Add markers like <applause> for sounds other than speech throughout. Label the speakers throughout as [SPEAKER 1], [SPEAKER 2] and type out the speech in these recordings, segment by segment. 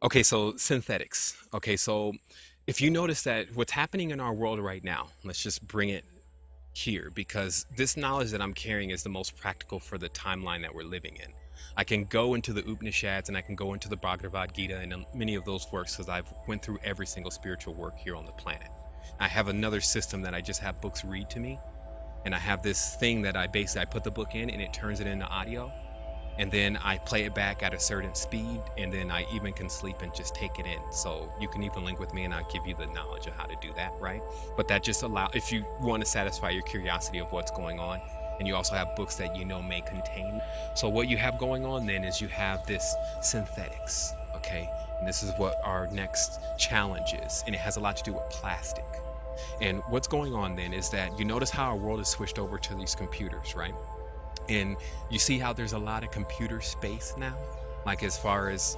[SPEAKER 1] Okay, so synthetics. Okay, so if you notice that what's happening in our world right now, let's just bring it here because this knowledge that I'm carrying is the most practical for the timeline that we're living in. I can go into the Upanishads and I can go into the Bhagavad Gita and many of those works because I've went through every single spiritual work here on the planet. I have another system that I just have books read to me and I have this thing that I basically I put the book in and it turns it into audio and then I play it back at a certain speed, and then I even can sleep and just take it in. So you can even link with me, and I'll give you the knowledge of how to do that, right? But that just allow if you want to satisfy your curiosity of what's going on, and you also have books that you know may contain. So what you have going on then is you have this synthetics, okay? And this is what our next challenge is, and it has a lot to do with plastic. And what's going on then is that you notice how our world is switched over to these computers, right? And you see how there's a lot of computer space now? Like as far as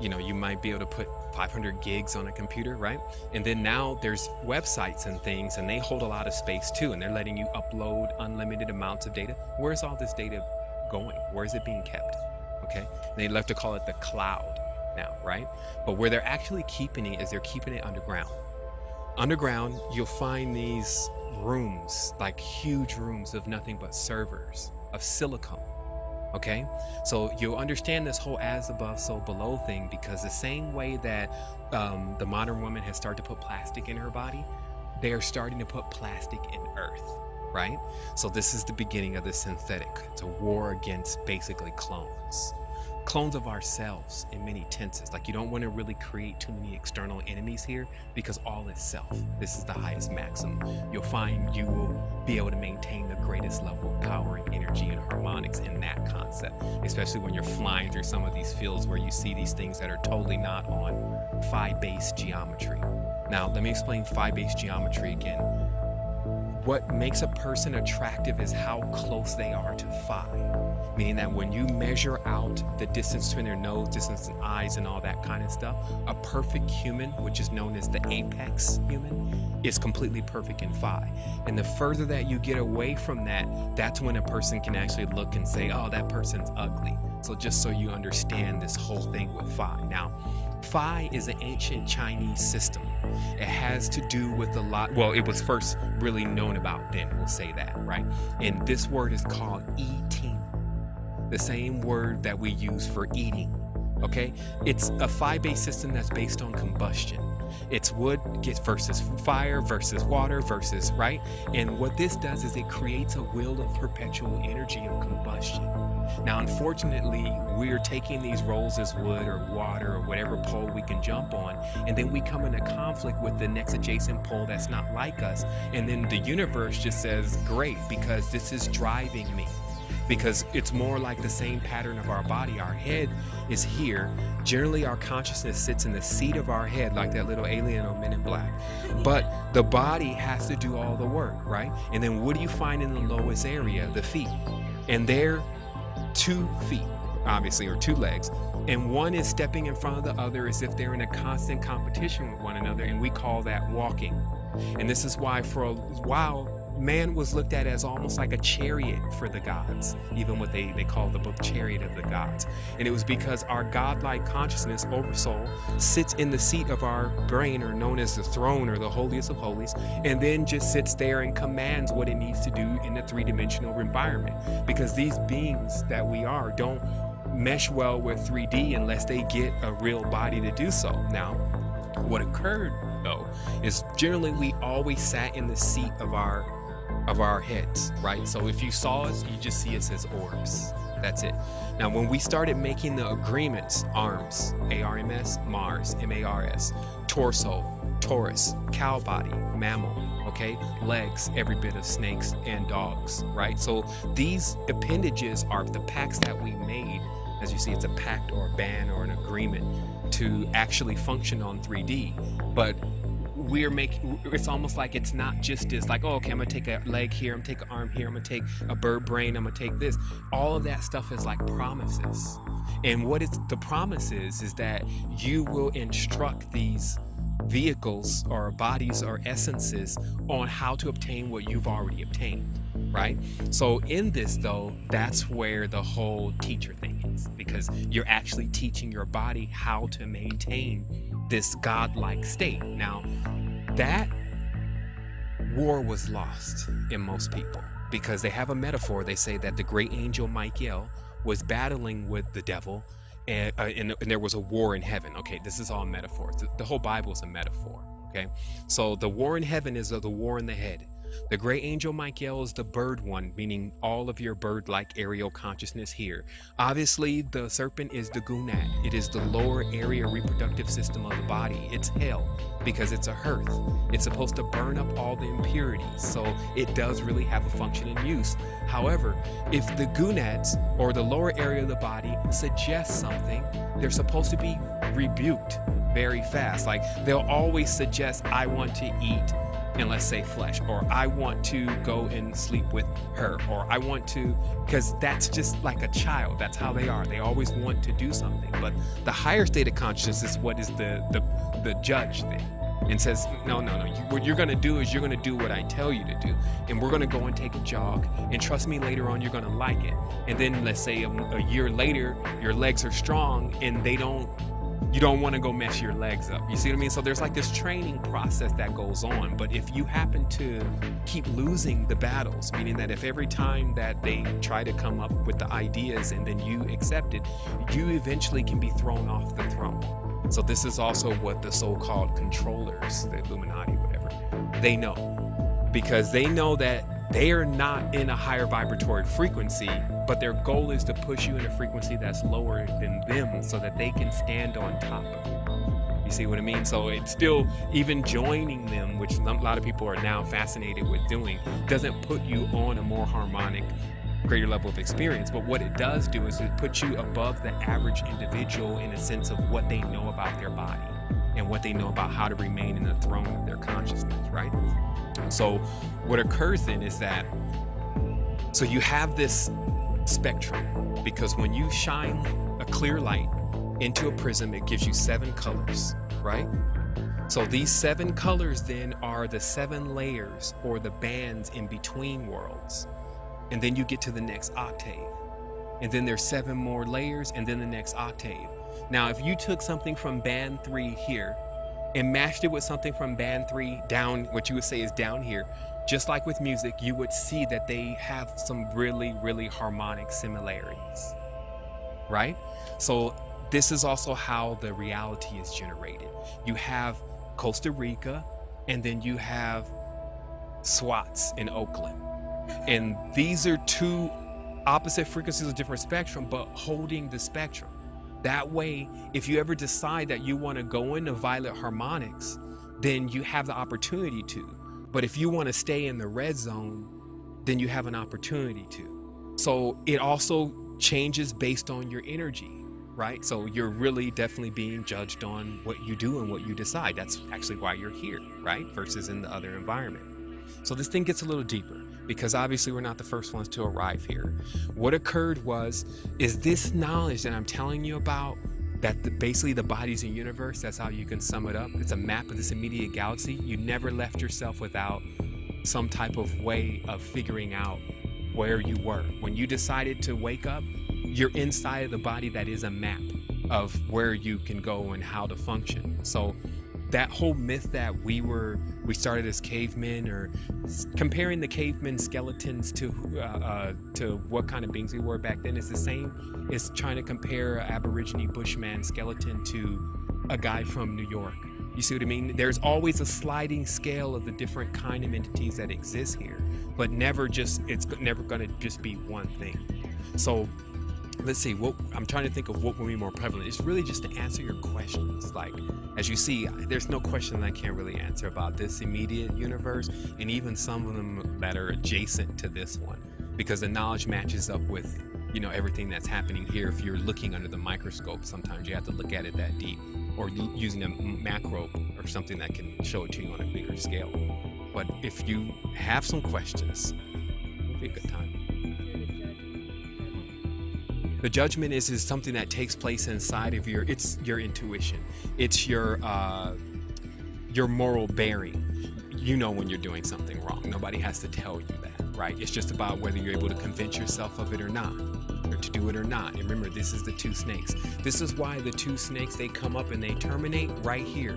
[SPEAKER 1] you know you might be able to put 500 gigs on a computer right? And then now there's websites and things and they hold a lot of space too and they're letting you upload unlimited amounts of data. Where's all this data going? Where is it being kept? Okay? They love to call it the cloud now right? But where they're actually keeping it is they're keeping it underground. Underground you'll find these rooms like huge rooms of nothing but servers of silicone. Okay, so you'll understand this whole as above, so below thing because the same way that um, the modern woman has started to put plastic in her body, they are starting to put plastic in earth, right? So this is the beginning of the synthetic. It's a war against basically clones clones of ourselves in many tenses. Like you don't want to really create too many external enemies here because all is self. This is the highest maxim. You'll find you will be able to maintain the greatest level of power and energy and harmonics in that concept, especially when you're flying through some of these fields where you see these things that are totally not on phi-based geometry. Now, let me explain phi-based geometry again. What makes a person attractive is how close they are to phi meaning that when you measure out the distance between their nose, distance and eyes, and all that kind of stuff, a perfect human, which is known as the apex human, is completely perfect in phi. And the further that you get away from that, that's when a person can actually look and say, oh, that person's ugly. So just so you understand this whole thing with phi. Now, phi is an ancient Chinese system. It has to do with a lot, well, it was first really known about then, we'll say that, right? And this word is called eating the same word that we use for eating. Okay? It's a phi based system that's based on combustion. It's wood versus fire versus water versus right. And what this does is it creates a wheel of perpetual energy of combustion. Now, unfortunately, we're taking these roles as wood or water or whatever pole we can jump on, and then we come into conflict with the next adjacent pole that's not like us. And then the universe just says, Great, because this is driving me because it's more like the same pattern of our body. Our head is here. Generally, our consciousness sits in the seat of our head, like that little alien on Men in Black. But the body has to do all the work, right? And then what do you find in the lowest area? The feet. And they're two feet, obviously, or two legs. And one is stepping in front of the other as if they're in a constant competition with one another. And we call that walking. And this is why, for a while, man was looked at as almost like a chariot for the gods, even what they, they call the book Chariot of the Gods. And it was because our godlike consciousness, oversoul, sits in the seat of our brain, or known as the throne or the holiest of holies, and then just sits there and commands what it needs to do in the three dimensional environment. Because these beings that we are don't mesh well with 3D unless they get a real body to do so. Now, what occurred though is generally we always sat in the seat of our of our heads, right? So if you saw us, you just see us as orbs. That's it. Now, when we started making the agreements, arms, ARMS, Mars, MARS, torso, Taurus, cow body, mammal, okay, legs, every bit of snakes and dogs, right? So these appendages are the packs that we made. As you see, it's a pact or a ban or an agreement to actually function on 3D. But we're making it's almost like it's not just this like oh okay i'm gonna take a leg here i'm gonna take an arm here i'm gonna take a bird brain i'm gonna take this. All of that stuff is like promises. And what it's the promise is is that you will instruct these vehicles or bodies or essences on how to obtain what you've already obtained right? So in this though, that's where the whole teacher thing is because you're actually teaching your body how to maintain this godlike state. Now, that war was lost in most people because they have a metaphor. They say that the great angel Michael was battling with the devil and, uh, and, and, there was a war in heaven. Okay, this is all metaphors. The, the whole Bible is a metaphor. Okay, so the war in heaven is of the war in the head. The gray angel Michael is the bird one, meaning all of your bird like aerial consciousness here. Obviously, the serpent is the gonad, it is the lower area reproductive system of the body. It's hell because it's a hearth. It's supposed to burn up all the impurities, so it does really have a function and use. However, if the gonads or the lower area of the body suggest something, they're supposed to be rebuked very fast. Like they'll always suggest, I want to eat and let's say flesh or i want to go and sleep with her or i want to because that's just like a child that's how they are they always want to do something. But the higher state of consciousness is what is the the, the judge thing and says no no no you, what you're going to do is you're going to do what i tell you to do and we're going to go and take a jog and trust me later on you're going to like it. And then let's say a, a year later your legs are strong and they don't you don't want to go mess your legs up. You see what I mean? So there's like this training process that goes on. But if you happen to keep losing the battles, meaning that if every time that they try to come up with the ideas and then you accept it, you eventually can be thrown off the throne. So this is also what the so-called controllers, the Illuminati, whatever, they know. Because they know that they are not in a higher vibratory frequency, but their goal is to push you in a frequency that's lower than them so that they can stand on top. You see what I mean? So it's still, even joining them, which a lot of people are now fascinated with doing, doesn't put you on a more harmonic, greater level of experience. But what it does do is it puts you above the average individual in a sense of what they know about their body and what they know about how to remain in the throne of their consciousness, right? So what occurs then is that so you have this spectrum because when you shine a clear light into a prism, it gives you seven colors, right? So these seven colors then are the seven layers or the bands in between worlds. And then you get to the next octave. And then there's seven more layers and then the next octave. Now, if you took something from band three here and mashed it with something from band three down, what you would say is down here, just like with music, you would see that they have some really, really harmonic similarities, right? So this is also how the reality is generated. You have Costa Rica, and then you have SWATs in Oakland. And these are two opposite frequencies of different spectrum, but holding the spectrum. That way, if you ever decide that you want to go into violet harmonics, then you have the opportunity to. But if you want to stay in the red zone, then you have an opportunity to. So it also changes based on your energy, right? So you're really definitely being judged on what you do and what you decide. That's actually why you're here, right? Versus in the other environment. So this thing gets a little deeper because obviously we're not the first ones to arrive here. What occurred was, is this knowledge that I'm telling you about, that the, basically the body's a universe, that's how you can sum it up. It's a map of this immediate galaxy. You never left yourself without some type of way of figuring out where you were. When you decided to wake up, you're inside of the body that is a map of where you can go and how to function. So that whole myth that we were we started as cavemen or comparing the cavemen skeletons to uh, uh, to what kind of beings we were back then is the same as trying to compare an aborigine bushman skeleton to a guy from new york. You see what i mean? There's always a sliding scale of the different kind of entities that exist here but never just it's never going to just be one thing. So let's see what i'm trying to think of what would be more prevalent. It's really just to answer your questions. Like as you see there's no question that i can't really answer about this immediate universe and even some of them that are adjacent to this one because the knowledge matches up with you know everything that's happening here. If you're looking under the microscope sometimes you have to look at it that deep or using a macro or something that can show it to you on a bigger scale. But if you have some questions it'll be a good time the judgment is is something that takes place inside of your it's your intuition it's your uh your moral bearing you know when you're doing something wrong nobody has to tell you that right? It's just about whether you're able to convince yourself of it or not, or to do it or not. And remember, this is the two snakes. This is why the two snakes they come up and they terminate right here.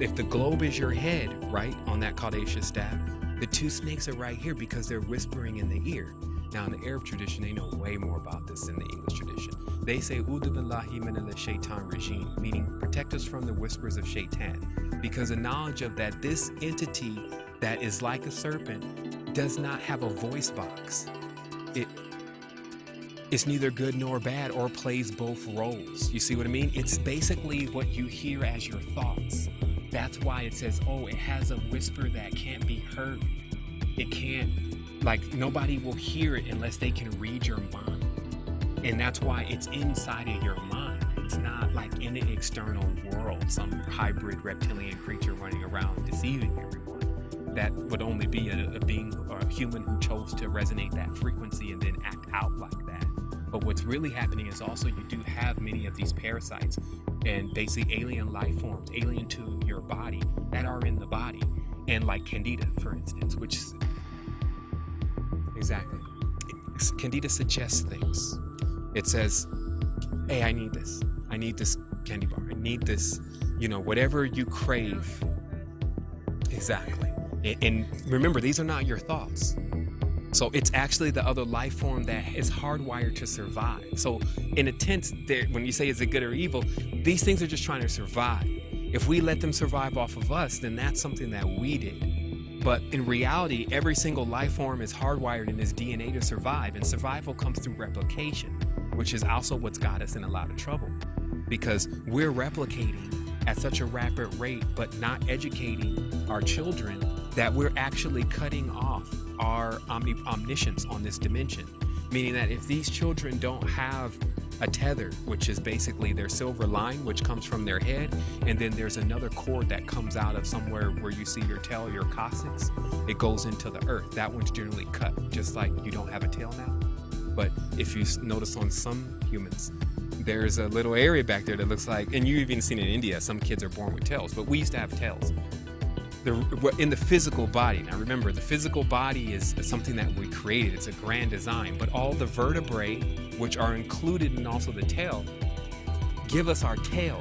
[SPEAKER 1] If the globe is your head, right, on that Caduceus staff, the two snakes are right here because they're whispering in the ear. Now, in the Arab tradition, they know way more about this than the English tradition. They say, Udu billahi min al shaitan regime, meaning protect us from the whispers of shaitan. Because the knowledge of that this entity that is like a serpent does not have a voice box. It it's neither good nor bad or plays both roles. You see what I mean? It's basically what you hear as your thoughts. That's why it says, oh, it has a whisper that can't be heard. It can't, like, nobody will hear it unless they can read your mind. And that's why it's inside of your mind. It's not like in the external world, some hybrid reptilian creature running around deceiving everyone that would only be a, a being or a human who chose to resonate that frequency and then act out like that. But what's really happening is also you do have many of these parasites and basically alien life forms, alien to your body, that are in the body. And like Candida, for instance, which exactly, Candida suggests things. It says, hey, I need this. I need this candy bar. I need this, you know, whatever you crave. Exactly. And remember, these are not your thoughts. So it's actually the other life form that is hardwired to survive. So in a sense, when you say is it good or evil, these things are just trying to survive. If we let them survive off of us, then that's something that we did. But in reality, every single life form is hardwired in its DNA to survive, and survival comes through replication, which is also what's got us in a lot of trouble. Because we're replicating at such a rapid rate, but not educating our children that we're actually cutting off our omni- omniscience on this dimension. Meaning that if these children don't have a tether, which is basically their silver line, which comes from their head, and then there's another cord that comes out of somewhere where you see your tail, your coccyx, it goes into the earth. That one's generally cut, just like you don't have a tail now. But if you notice on some humans, there's a little area back there that looks like, and you've even seen in India, some kids are born with tails, but we used to have tails the in the physical body. Now remember, the physical body is something that we created. It's a grand design, but all the vertebrae, which are included in also the tail, give us our tail.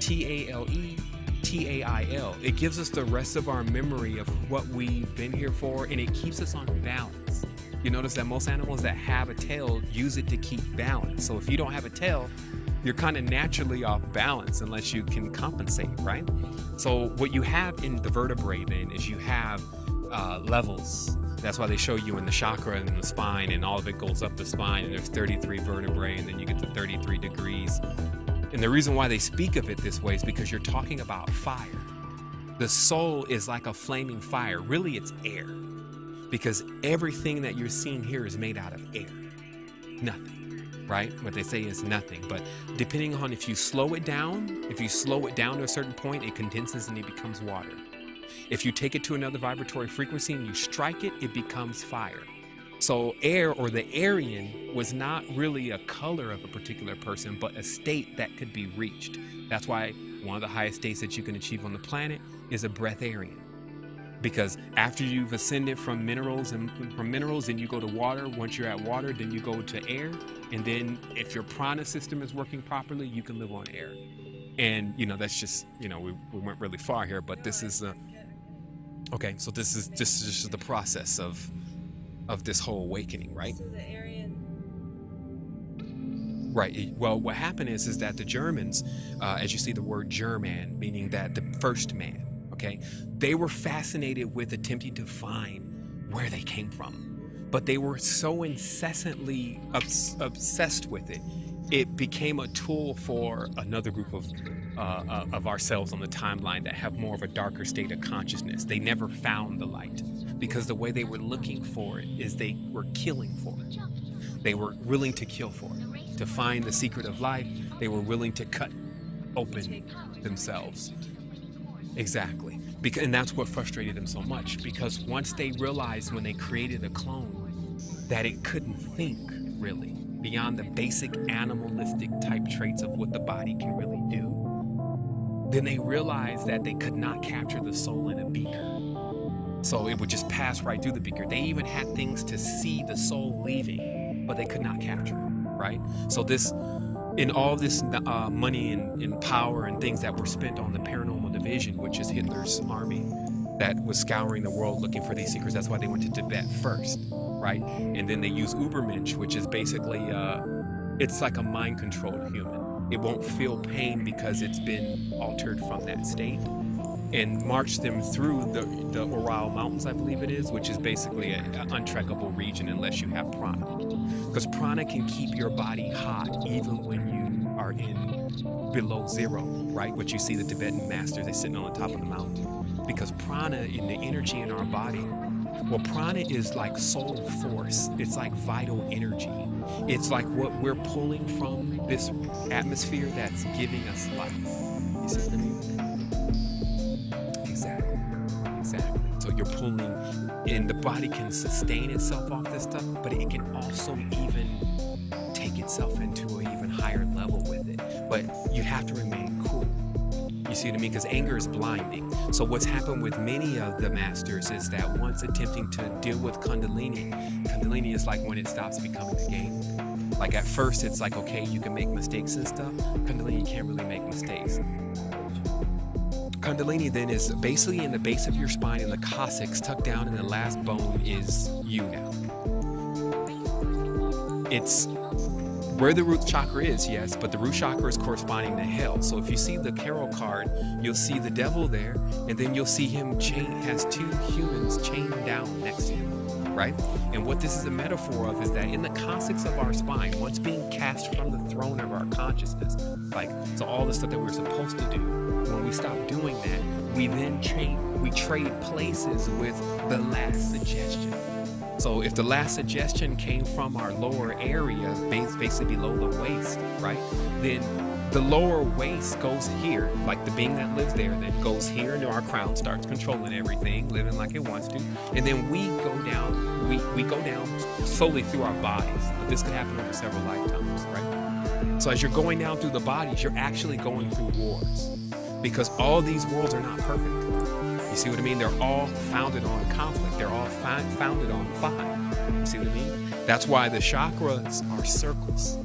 [SPEAKER 1] T A L E T A I L. It gives us the rest of our memory of what we've been here for, and it keeps us on balance. You notice that most animals that have a tail use it to keep balance. So if you don't have a tail, you're kind of naturally off balance unless you can compensate, right? So what you have in the vertebrae then is you have uh, levels. That's why they show you in the chakra and the spine, and all of it goes up the spine, and there's 33 vertebrae, and then you get to 33 degrees. And the reason why they speak of it this way is because you're talking about fire. The soul is like a flaming fire. Really, it's air. Because everything that you're seeing here is made out of air. Nothing right? What they say is nothing. But depending on if you slow it down, if you slow it down to a certain point, it condenses and it becomes water. If you take it to another vibratory frequency and you strike it, it becomes fire. So, air or the Aryan was not really a color of a particular person, but a state that could be reached. That's why one of the highest states that you can achieve on the planet is a breatharian because after you've ascended from minerals and from minerals and you go to water once you're at water then you go to air and then if your prana system is working properly you can live on air and you know that's just you know we, we went really far here but this is uh, okay so this is this is just the process of of this whole awakening right Right. Well, what happened is is that the Germans, uh, as you see the word German, meaning that the first man, okay? They were fascinated with attempting to find where they came from, but they were so incessantly obs- obsessed with it, it became a tool for another group of uh, uh, of ourselves on the timeline that have more of a darker state of consciousness. They never found the light because the way they were looking for it is they were killing for it. They were willing to kill for it. To find the secret of life, they were willing to cut open themselves Exactly. Because, and that's what frustrated them so much because once they realized when they created a clone that it couldn't think really beyond the basic animalistic type traits of what the body can really then they realized that they could not capture the soul in a beaker. So it would just pass right through the beaker. They even had things to see the soul leaving, but they could not capture it, right? So this, in all this uh, money and, and power and things that were spent on the paranormal division, which is Hitler's army, that was scouring the world looking for these secrets. That's why they went to Tibet first, right? And then they use Ubermensch, which is basically, uh, it's like a mind-controlled human. It won't feel pain because it's been altered from that state and march them through the, the Ural Mountains, I believe it is, which is basically an untrekkable region unless you have prana. Because prana can keep your body hot even when you are in below zero, right? What you see the Tibetan masters, they're sitting on the top of the mountain. Because prana in the energy in our body, well, prana is like soul force. It's like vital energy. It's like what we're pulling from this atmosphere that's giving us life. You see what I mean? Exactly. Exactly. So you're pulling and the body can sustain itself off this stuff but it can also even take itself into an even higher level with it but you have to remain you see what I mean? Because anger is blinding. So what's happened with many of the masters is that once attempting to deal with Kundalini, Kundalini is like when it stops becoming a game. Like at first it's like, okay, you can make mistakes and stuff. Kundalini can't really make mistakes. Kundalini then is basically in the base of your spine and the coccyx tucked down and the last bone is you now. It's where the root chakra is, yes, but the root chakra is corresponding to hell. So if you see the tarot card, you'll see the devil there, and then you'll see him chain has two humans chained down next to him, right? And what this is a metaphor of is that in the coccyx of our spine, once being cast from the throne of our consciousness, like so all the stuff that we're supposed to do, when we stop doing that, we then change, we trade places with the last suggestion. So if the last suggestion came from our lower area, basically below the waist, right? Then the lower waist goes here, like the being that lives there, then goes here into our crown, starts controlling everything, living like it wants to. And then we go down, we, we go down solely through our bodies. But this could happen over several lifetimes, right? So as you're going down through the bodies, you're actually going through wars because all these worlds are not perfect. See what I mean? They're all founded on conflict. They're all founded on fire. See what I mean? That's why the chakras are circles.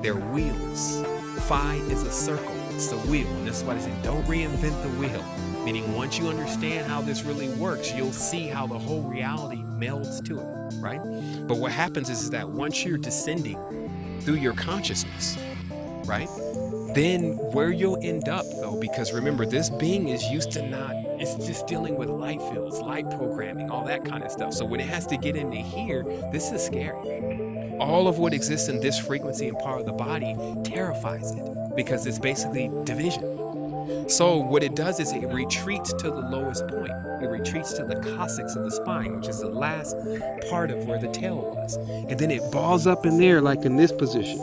[SPEAKER 1] They're wheels. Phi is a circle. It's the wheel. And that's why they say don't reinvent the wheel. Meaning once you understand how this really works, you'll see how the whole reality melds to it, right? But what happens is, is that once you're descending through your consciousness, right? then where you'll end up though because remember this being is used to not it's just dealing with light fields light programming all that kind of stuff so when it has to get into here this is scary all of what exists in this frequency and part of the body terrifies it because it's basically division so what it does is it retreats to the lowest point. It retreats to the coccyx of the spine, which is the last part of where the tail was. And then it balls up in there like in this position.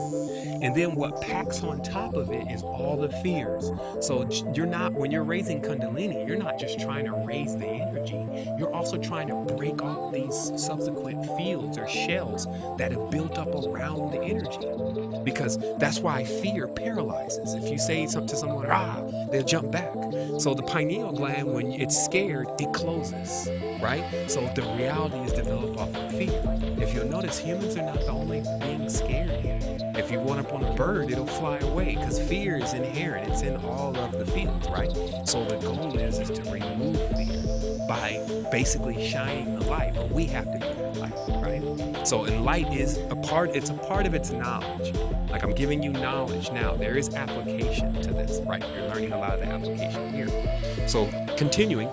[SPEAKER 1] And then what packs on top of it is all the fears. So you're not, when you're raising Kundalini, you're not just trying to raise the energy, you're also trying to break off these subsequent fields or shells that have built up around the energy. Because that's why fear paralyzes. If you say something to someone, ah, they'll jump back. So the pineal gland, when it's scared, it closes, right? So the reality is developed off of fear. If you'll notice, humans are not the only beings scared here. If you run up on a bird, it'll fly away because fear is inherent. It's in all of the fields, right? So the goal is, is to remove fear by basically shining the light, but we have to be the light, right? So and light is a part, it's a part of its knowledge. Like I'm giving you knowledge now. There is application to this, right? You're learning a lot of the application here. So continuing.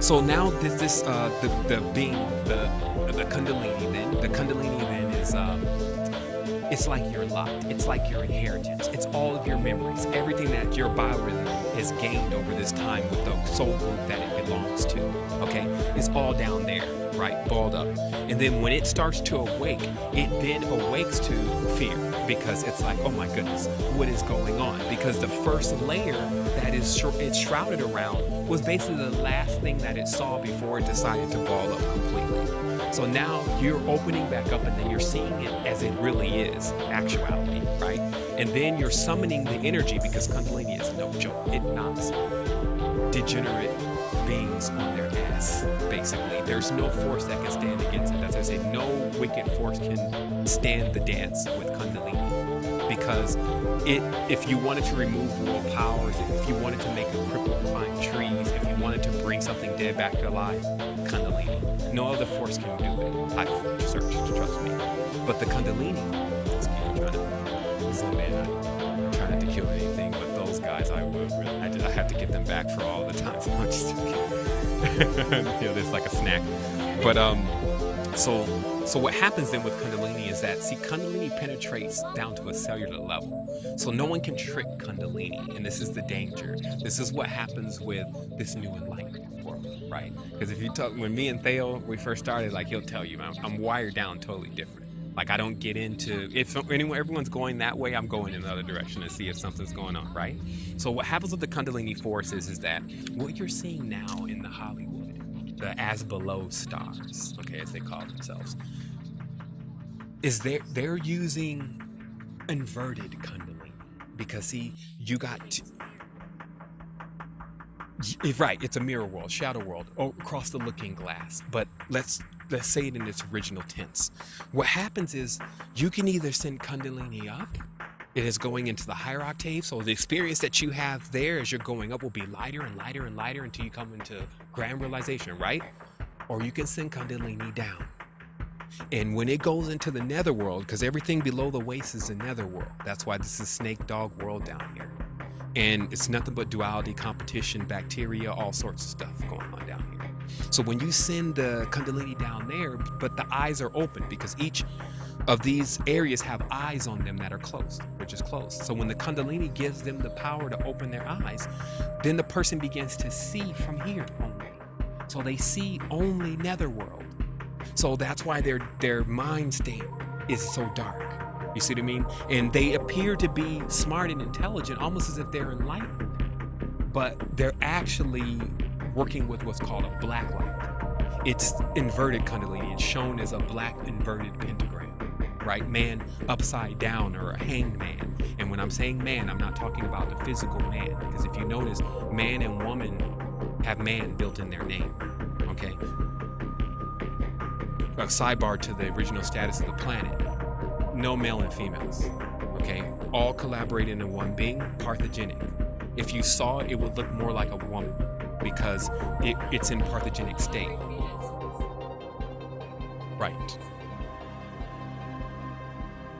[SPEAKER 1] So now this, this uh, the, the being, the, the Kundalini then, the Kundalini then is, uh, it's like your lot. It's like your inheritance. It's all of your memories, everything that your biorhythm has gained over this time with the soul group that it belongs to. Okay, it's all down there, right, balled up. And then when it starts to awake, it then awakes to fear because it's like, oh my goodness, what is going on? Because the first layer that is sh- it's shrouded around was basically the last thing that it saw before it decided to ball up completely. So now you're opening back up and then you're seeing it as it really is, actuality, right? And then you're summoning the energy because Kundalini is no joke. It knocks degenerate beings on their ass, basically. There's no force that can stand against it. That's why I say no wicked force can stand the dance with Kundalini. Because it, if you wanted to remove world powers, if you wanted to make a cripple climb trees, if you wanted to bring something dead back to life, Kundalini. No other force can do it. I've searched, trust me. But the Kundalini, kid trying to zoom in, I'm trying to kill anything, but those guys, I would really, I, I have to get them back for all the times. <laughs> I'm just kidding. <laughs> you know, there's like a snack. But um, so so what happens then with Kundalini is that see Kundalini penetrates down to a cellular level. So no one can trick Kundalini, and this is the danger. This is what happens with this new enlightenment right? Because if you talk when me and Theo we first started, like he'll tell you, I'm, I'm wired down totally different. Like I don't get into if anyone everyone's going that way, I'm going in another direction to see if something's going on, right? So what happens with the Kundalini forces is is that what you're seeing now in the Hollywood, the as below stars, okay, as they call themselves, is they're they're using inverted Kundalini because see, you got right. It's a mirror world, shadow world, o- across the looking glass. But let's let's say it in its original tense. What happens is you can either send Kundalini up. It is going into the higher octave, so the experience that you have there as you're going up will be lighter and lighter and lighter until you come into grand realization, right? Or you can send Kundalini down. And when it goes into the netherworld, because everything below the waist is the netherworld, that's why this is snake dog world down here. And it's nothing but duality, competition, bacteria, all sorts of stuff going on down here. So when you send the Kundalini down there, but the eyes are open because each of these areas have eyes on them that are closed, which is closed. So when the Kundalini gives them the power to open their eyes, then the person begins to see from here only. So they see only netherworld. So that's why their their mind state is so dark. You see what I mean? And they appear to be smart and intelligent, almost as if they're enlightened. But they're actually working with what's called a black light. It's inverted Kundalini. It's shown as a black inverted pentagram, right? Man upside down or a hanged man. And when I'm saying man, I'm not talking about the physical man. Because if you notice, man and woman have man built in their name. Okay? a sidebar to the original status of the planet no male and females okay? All collaborate into one being parthogenic if you saw it it would look more like a woman because it, it's in parthogenic state. Right.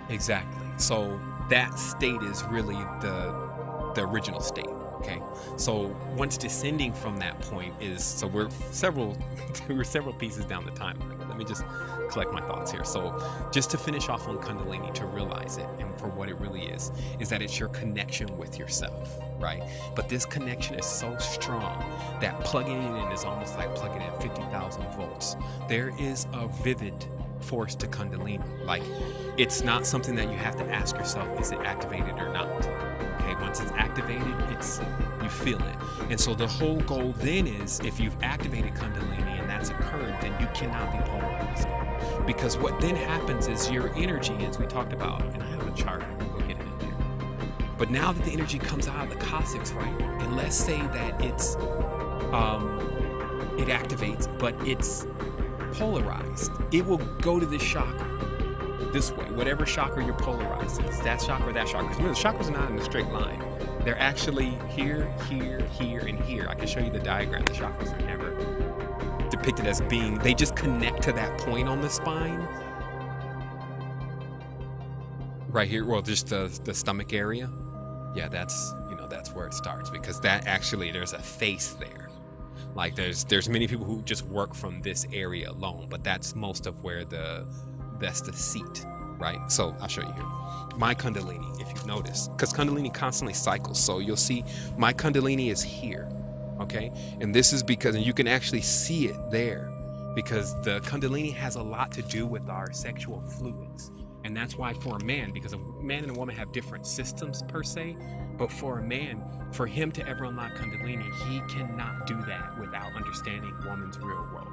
[SPEAKER 1] Exactly. So that state is really the the original state okay. So once descending from that point is so we're several <laughs> we're several pieces down the timeline. Let me just collect my thoughts here. So just to finish off on kundalini to realize it and for what it really is is that it's your connection with yourself right? But this connection is so strong that plugging it in is almost like plugging in 50,000 volts. There is a vivid force to kundalini. Like it's not something that you have to ask yourself is it activated or not? Okay once it's activated it's you feel it. And so the whole goal then is if you've activated kundalini and that's occurred then you cannot be polarized. Because what then happens is your energy as we talked about and i have a chart we'll get it in there. But now that the energy comes out of the coccyx right and let's say that it's um it activates but it's polarized it will go to this chakra this way, whatever chakra you're polarized it's that chakra that chakra. Remember, the chakras are not in a straight line. They're actually here, here, here, and here. I can show you the diagram. The chakras are never depicted as being, they just connect to that point on the spine. Right here, well, just the, the stomach area. Yeah, that's, you know, that's where it starts because that actually, there's a face there. Like there's there's many people who just work from this area alone, but that's most of where the that's the seat, right? So I'll show you here. My Kundalini, if you've noticed, because Kundalini constantly cycles. So you'll see my Kundalini is here, okay? And this is because, and you can actually see it there, because the Kundalini has a lot to do with our sexual fluids. And that's why for a man, because a man and a woman have different systems per se, but for a man, for him to ever unlock Kundalini, he cannot do that without understanding woman's real role.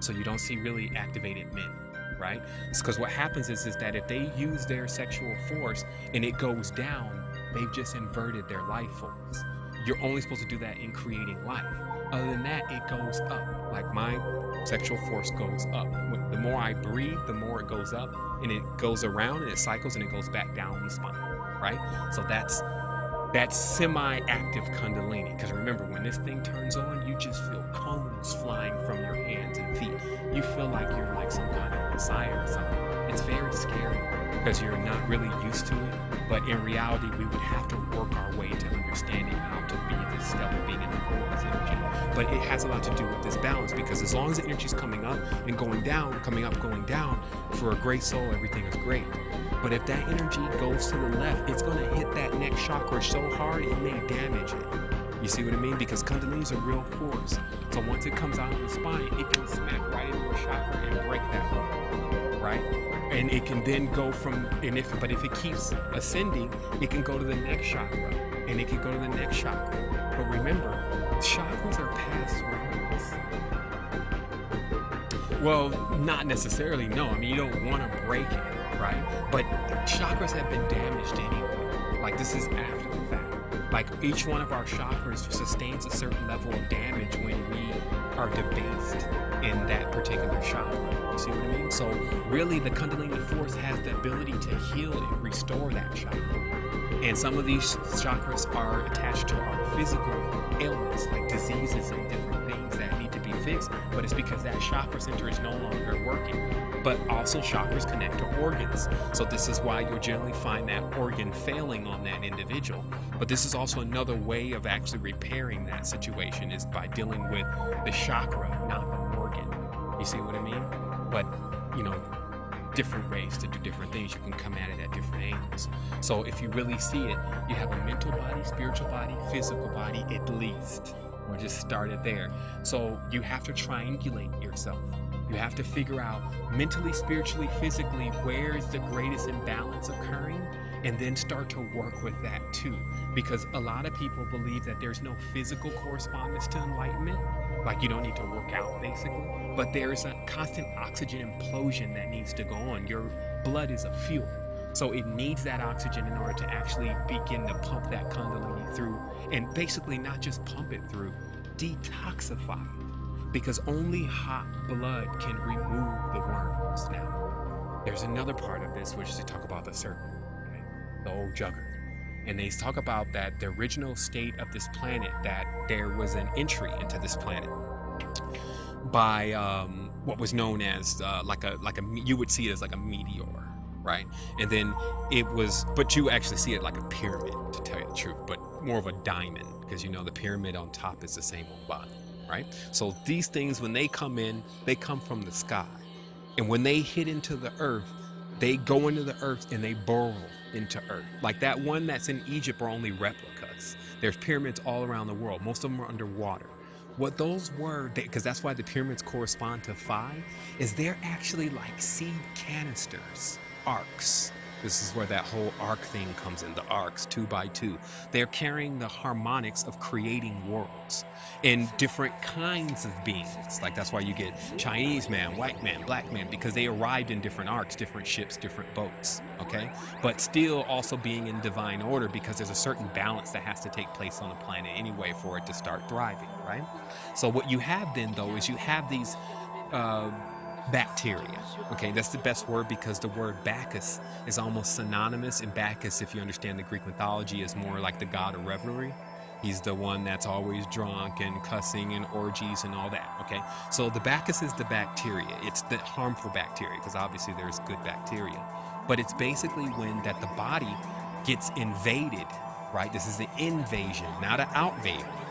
[SPEAKER 1] So you don't see really activated men, right? It's because what happens is, is that if they use their sexual force and it goes down, they've just inverted their life force. You're only supposed to do that in creating life. Other than that, it goes up. Like my sexual force goes up. The more I breathe, the more it goes up, and it goes around and it cycles and it goes back down the spine, right? So that's that's semi-active kundalini. Because remember, when this thing turns on, you just feel cones flying from your hands and feet. You feel like you're like some kind of messiah or something. It's very scary because you're not really used to it. But in reality, we would have to work our way to understanding how to be this stellar being and hold this energy. But it has a lot to do with this balance because as long as the energy is coming up and going down, coming up, going down, for a great soul, everything is great. But if that energy goes to the left, it's going to hit that next chakra so hard it may damage it. You see what I mean? Because Kundalini is a real force. So once it comes out of the spine, it can smack right into a chakra and break that one. Right? And it can then go from and if but if it keeps ascending, it can go to the next chakra. And it can go to the next chakra. But remember, chakras are passwords. Well, not necessarily, no. I mean you don't want to break it right? But chakras have been damaged anyway. Like this is after. Like each one of our chakras sustains a certain level of damage when we are debased in that particular chakra. You see what I mean? So really the Kundalini force has the ability to heal and restore that chakra. And some of these chakras are attached to our physical ailments, like diseases and different things that need to be fixed. But it's because that chakra center is no longer working but also chakras connect to organs. So this is why you'll generally find that organ failing on that individual. But this is also another way of actually repairing that situation is by dealing with the chakra, not the organ. You see what I mean? But, you know, different ways to do different things. You can come at it at different angles. So if you really see it, you have a mental body, spiritual body, physical body, at least. Or just start it there. So you have to triangulate yourself. You have to figure out mentally, spiritually, physically, where is the greatest imbalance occurring? And then start to work with that too. Because a lot of people believe that there's no physical correspondence to enlightenment. Like you don't need to work out basically. But there's a constant oxygen implosion that needs to go on. Your blood is a fuel. So it needs that oxygen in order to actually begin to pump that kundalini through and basically not just pump it through, detoxify because only hot blood can remove the worms. Now, there's another part of this which is to talk about the serpent, okay? the old jugger. And they talk about that the original state of this planet, that there was an entry into this planet by um, what was known as uh, like a like a you would see it as like a meteor, right? And then it was, but you actually see it like a pyramid, to tell you the truth, but more of a diamond because you know the pyramid on top is the same on bottom right? So these things, when they come in, they come from the sky. And when they hit into the earth, they go into the earth and they burrow into earth. Like that one that's in Egypt are only replicas. There's pyramids all around the world. Most of them are underwater. What those were, because that's why the pyramids correspond to five, is they're actually like seed canisters, arks. This is where that whole ark thing comes in, the arcs, two by two. They're carrying the harmonics of creating worlds in different kinds of beings. Like that's why you get Chinese man, white man, black man, because they arrived in different arcs, different ships, different boats, okay? But still also being in divine order because there's a certain balance that has to take place on the planet anyway for it to start thriving, right? So what you have then though is you have these uh, bacteria. Okay, that's the best word because the word Bacchus is almost synonymous. And Bacchus, if you understand the Greek mythology, is more like the god of revelry. He's the one that's always drunk and cussing and orgies and all that. Okay, so the Bacchus is the bacteria. It's the harmful bacteria because obviously there's good bacteria, but it's basically when that the body gets invaded. Right, this is the invasion, not an outvasion.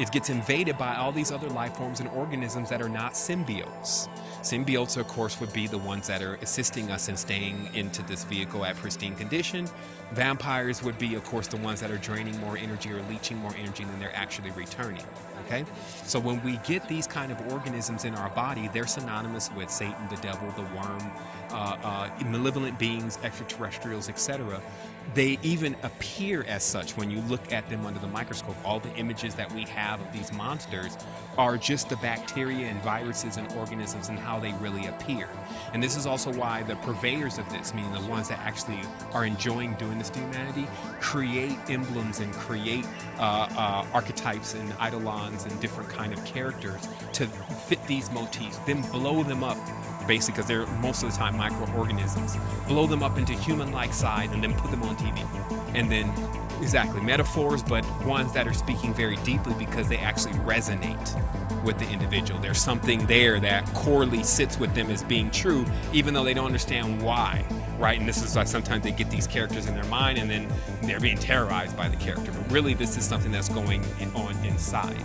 [SPEAKER 1] It gets invaded by all these other life forms and organisms that are not symbiotes. Symbiotes, of course, would be the ones that are assisting us in staying into this vehicle at pristine condition. Vampires would be, of course, the ones that are draining more energy or leeching more energy than they're actually returning. Okay? So when we get these kind of organisms in our body, they're synonymous with Satan, the devil, the worm, uh, uh, malevolent beings, extraterrestrials, etc. they even appear as such when you look at them under the microscope. All the images that we have of these monsters are just the bacteria and viruses and organisms and how they really appear. And this is also why the purveyors of this, meaning the ones that actually are enjoying doing this to humanity, create emblems and create uh, uh, archetypes and eidolons and different kind of characters to fit these motifs, then blow them up basically because they're most of the time microorganisms. Blow them up into human-like size and then put them on TV. And then, exactly, metaphors, but ones that are speaking very deeply because they actually resonate with the individual. There's something there that corely sits with them as being true, even though they don't understand why, right? And this is why sometimes they get these characters in their mind and then they're being terrorized by the character. But really, this is something that's going on inside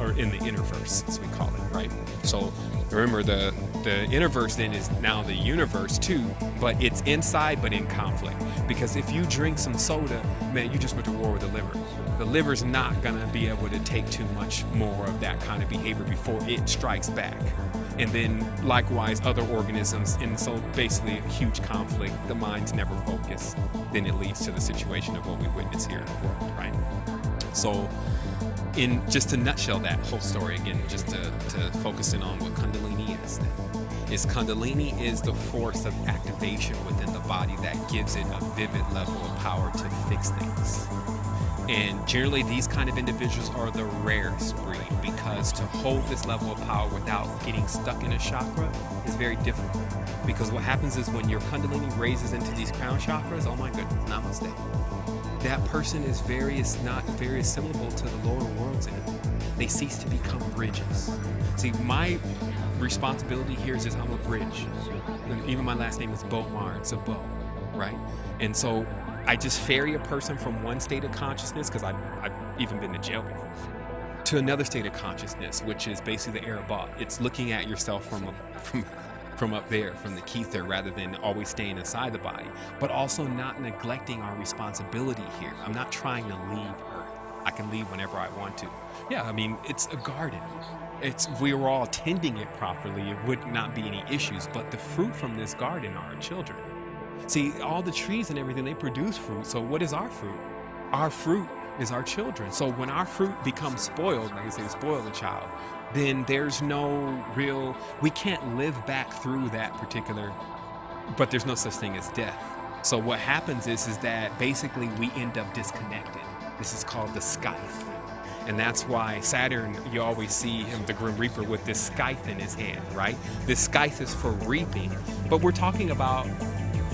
[SPEAKER 1] or in the innerverse, as we call it, right? So remember, the the innerverse then is now the universe too, but it's inside but in conflict. Because if you drink some soda, man, you just went to war with the liver. The liver's not gonna be able to take too much more of that kind of behavior before it strikes back. And then likewise other organisms, and so basically a huge conflict, the mind's never focused, then it leads to the situation of what we witness here in the world, right? So in just to nutshell that whole story again, just to, to focus in on what Kundalini is, is Kundalini is the force of activation within the body that gives it a vivid level of power to fix things. And generally, these kind of individuals are the rarest breed because to hold this level of power without getting stuck in a chakra is very difficult. Because what happens is when your Kundalini raises into these crown chakras, oh my goodness, namaste that person is very is not very assimilable to the lower worlds anymore. They cease to become bridges. See, my responsibility here is just I'm a bridge. Even my last name is Bomar, it's a bow, right? And so I just ferry a person from one state of consciousness, because I've, I've even been to jail before, to another state of consciousness, which is basically the Arabat. It's looking at yourself from a, from from up there, from the kether, rather than always staying inside the body, but also not neglecting our responsibility here. I'm not trying to leave Earth. I can leave whenever I want to. Yeah, I mean, it's a garden. It's we were all tending it properly, it would not be any issues, but the fruit from this garden are our children. See, all the trees and everything, they produce fruit. So what is our fruit? Our fruit is our children. So when our fruit becomes spoiled, like I say, spoil the child, then there's no real, we can't live back through that particular, but there's no such thing as death. So what happens is, is that basically we end up disconnected. This is called the scythe. And that's why Saturn, you always see him, the Grim Reaper, with this scythe in his hand, right? This scythe is for reaping. But we're talking about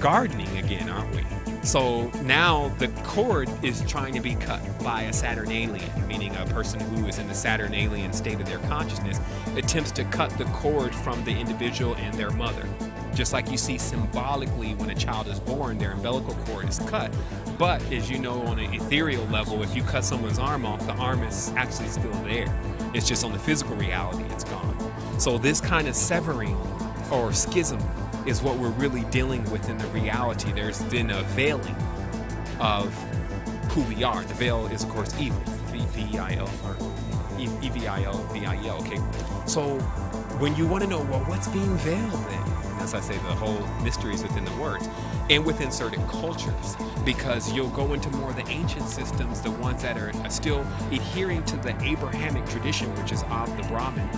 [SPEAKER 1] gardening again, aren't we? So now the cord is trying to be cut by a Saturn alien, meaning a person who is in the Saturn alien state of their consciousness attempts to cut the cord from the individual and their mother. Just like you see symbolically when a child is born, their umbilical cord is cut. But as you know, on an ethereal level, if you cut someone's arm off, the arm is actually still there. It's just on the physical reality, it's gone. So this kind of severing or schism is what we're really dealing with in the reality. There's been a veiling of who we are. The veil is, of course, evil. V-I-L or E-V-I-L, V-I-E-L. Okay. So when you want to know, well, what's being veiled then? As I say, the whole mystery is within the words and within certain cultures because you'll go into more of the ancient systems, the ones that are still adhering to the Abrahamic tradition, which is of the Brahmin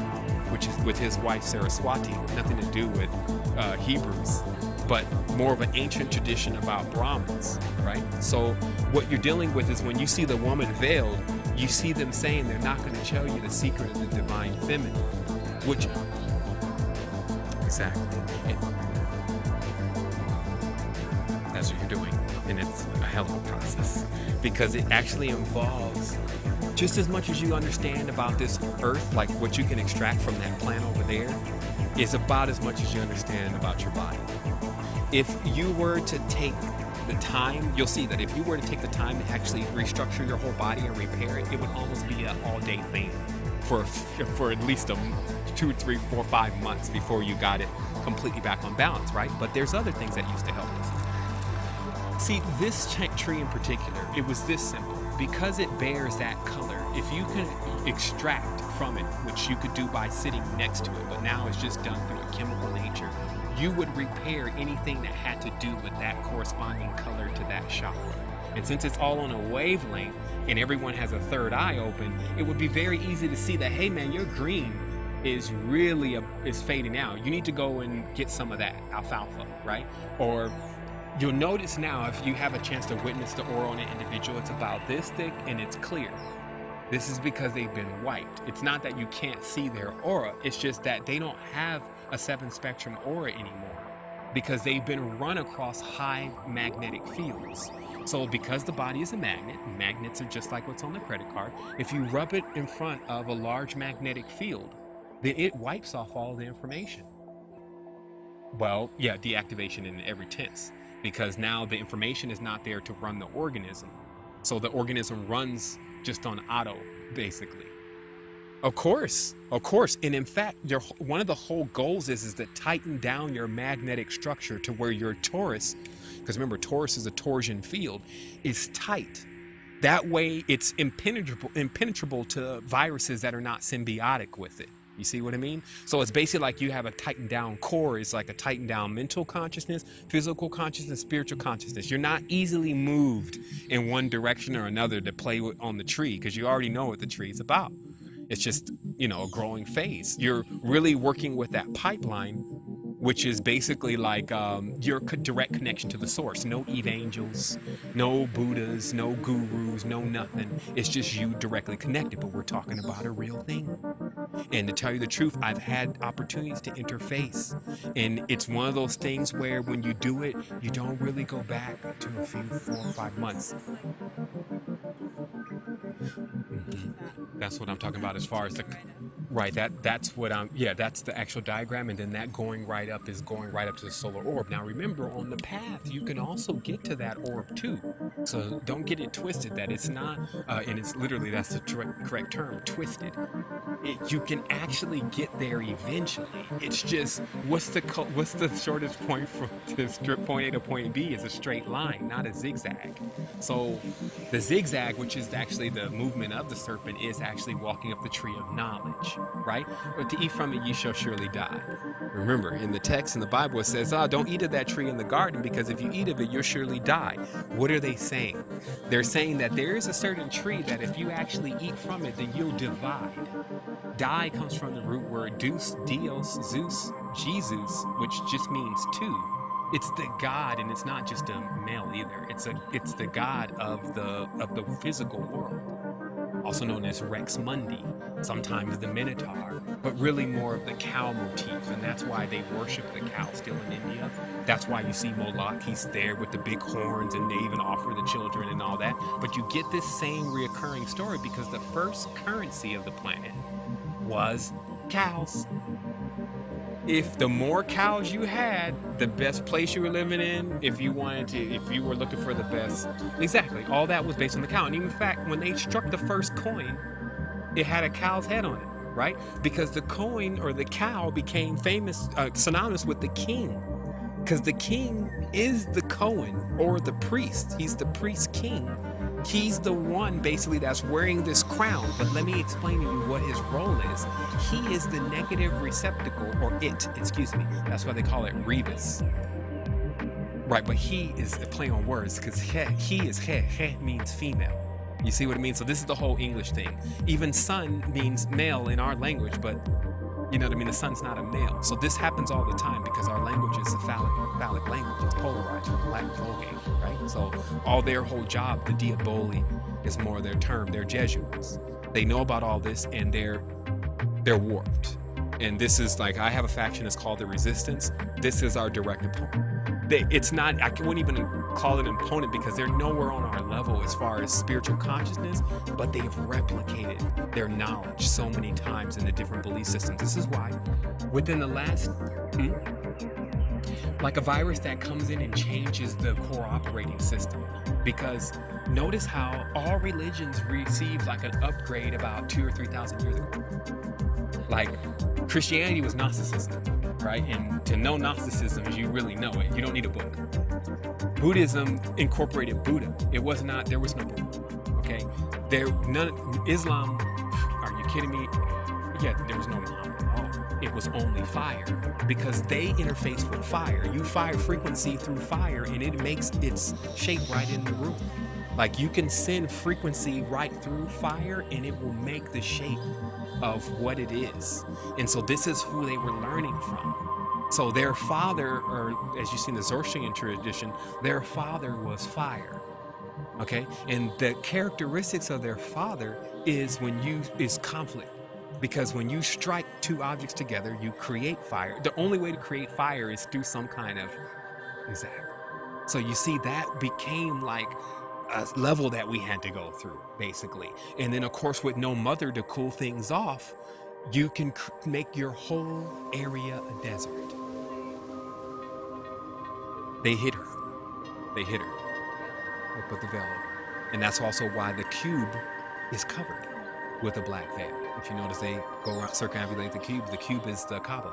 [SPEAKER 1] which is with his wife Saraswati, nothing to do with uh, Hebrews, but more of an ancient tradition about Brahmins, right? So what you're dealing with is when you see the woman veiled, you see them saying they're not going to tell you the secret of the divine feminine, which exactly. That's what you're doing, and it's a hell of a process because it actually involves just as much as you understand about this earth, like what you can extract from that plant over there, is about as much as you understand about your body. If you were to take the time, you'll see that if you were to take the time to actually restructure your whole body and repair it, it would almost be an all-day thing for for at least a two, three, four, five months before you got it completely back on balance, right? But there's other things that used to help us. See, this tree in particular, it was this simple because it bears that color, if you can extract from it, which you could do by sitting next to it, but now it's just done through a chemical nature, you would repair anything that had to do with that corresponding color to that chakra. And since it's all on a wavelength and everyone has a third eye open, it would be very easy to see that, hey man, your green is really a, is fading out. You need to go and get some of that alfalfa, right? Or you'll notice now if you have a chance to witness the aura on an individual, it's about this thick and it's clear. This is because they've been wiped. It's not that you can't see their aura, it's just that they don't have a seven spectrum aura anymore because they've been run across high magnetic fields. So, because the body is a magnet, magnets are just like what's on the credit card. If you rub it in front of a large magnetic field, then it wipes off all the information. Well, yeah, deactivation in every tense because now the information is not there to run the organism. So the organism runs just on auto, basically. Of course, of course. And in fact, your one of the whole goals is is to tighten down your magnetic structure to where your torus, because remember, torus is a torsion field, is tight. That way, it's impenetrable, impenetrable to viruses that are not symbiotic with it. You see what I mean? So it's basically like you have a tightened down core. It's like a tightened down mental consciousness, physical consciousness, spiritual consciousness. You're not easily moved in one direction or another to play on the tree because you already know what the tree is about. It's just, you know, a growing phase. You're really working with that pipeline, which is basically like um, your direct connection to the source. No evangels, no Buddhas, no gurus, no nothing. It's just you directly connected, but we're talking about a real thing. And to tell you the truth, I've had opportunities to interface. And it's one of those things where when you do it, you don't really go back to a few, four or five months. That's what I'm talking about as far as the right. That that's what I'm. Yeah, that's the actual diagram, and then that going right up is going right up to the solar orb. Now remember, on the path, you can also get to that orb too. So don't get it twisted. That it's not, uh, and it's literally that's the correct term, twisted. It, you can actually get there eventually. It's just what's the what's the shortest point from <laughs> this point A to point B is a straight line, not a zigzag. So the zigzag, which is actually the movement of the serpent, is actually walking up the tree of knowledge, right? But to eat from it, you shall surely die. Remember, in the text in the Bible, it says, "Ah, oh, don't eat of that tree in the garden, because if you eat of it, you'll surely die." What are they saying? They're saying that there is a certain tree that if you actually eat from it, then you'll divide. Die comes from the root word deus, dios, Zeus, Jesus, which just means two. It's the God, and it's not just a male either. It's a it's the God of the of the physical world also known as Rex Mundi, sometimes the Minotaur, but really more of the cow motif, and that's why they worship the cow still in India. That's why you see Moloch, he's there with the big horns, and they even offer the children and all that. But you get this same reoccurring story because the first currency of the planet was cows if the more cows you had, the best place you were living in, if you wanted to, if you were looking for the best. Exactly. All that was based on the cow. And in fact, when they struck the first coin, it had a cow's head on it, right? Because the coin or the cow became famous, uh, synonymous with the king. Because the king is the Cohen or the priest. He's the priest king He's the one basically that's wearing this crown. But let me explain to you what his role is. He is the negative receptacle, or it, excuse me. That's why they call it Rebus. Right, but he is a play on words because he, he is he, he means female. You see what I mean? So this is the whole English thing. Even son means male in our language, but you know what I mean? The sun's not a male. So this happens all the time because our language is a phallic, phallic language. It's polarized from Latin Vulgate, right? So all their whole job, the diaboli, is more their term. They're Jesuits. They know about all this and they're they're warped. And this is like I have a faction that's called the Resistance. This is our direct opponent they, it's not i wouldn't even call it an opponent because they're nowhere on our level as far as spiritual consciousness but they've replicated their knowledge so many times in the different belief systems. This is why within the last hmm, like a virus that comes in and changes the core operating system. Because notice how all religions received like an upgrade about two or three thousand years ago. Like christianity was gnosticism right? And to know Gnosticism is you really know it. You don't need a book. Buddhism incorporated Buddha. It was not, there was no Buddha. Okay? There, none, Islam, are you kidding me? Yeah, there was no Muhammad at all. it was only fire because they interface with fire. You fire frequency through fire and it makes its shape right in the room. Like you can send frequency right through fire and it will make the shape of what it is. And so this is who they were learning from. So their father, or as you see in the Zoroastrian tradition, their father was fire. Okay, and the characteristics of their father is when you is conflict, because when you strike two objects together, you create fire. The only way to create fire is through some kind of exact. So you see that became like a level that we had to go through, basically. And then, of course, with no mother to cool things off, you can make your whole area a desert. They hit her. They hit her. They put the veil. And that's also why the cube is covered with a black veil. If you notice, they go around, circumambulate the cube. The cube is the Kaaba,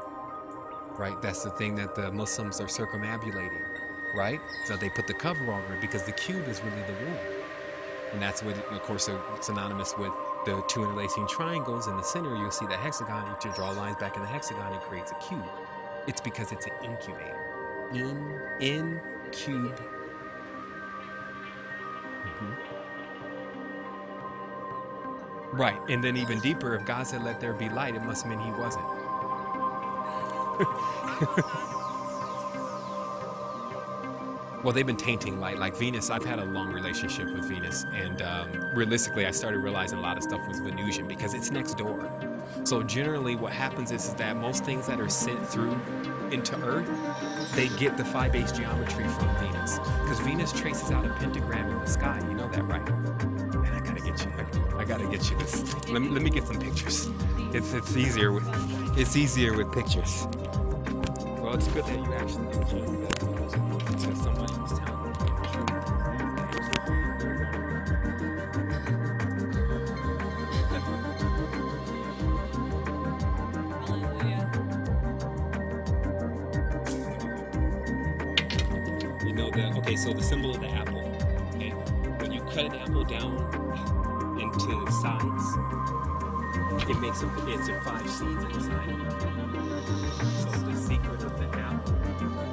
[SPEAKER 1] right? That's the thing that the Muslims are circumambulating right? So they put the cover over it because the cube is really the womb. And that's what, of course, it's synonymous with the two interlacing triangles in the center. You'll see the hexagon. You draw lines back in the hexagon, it creates a cube. It's because it's an incubator. In, in, cube. Mm-hmm. Right. And then even deeper, if God said, let there be light, it must mean he wasn't. <laughs> well, they've been tainting light. Like Venus, I've had a long relationship with Venus, and um, realistically, I started realizing a lot of stuff was Venusian because it's next door. So generally, what happens is, is that most things that are sent through into Earth, they get the phi-base geometry from Venus because Venus traces out a pentagram in the sky. You know that, right? Man, I gotta get you. I gotta get you this. Let me, let me get some pictures. It's it's easier with it's easier with pictures. Well, it's good that you actually. so it makes a, it's a five seeds inside. So the secret of the apple.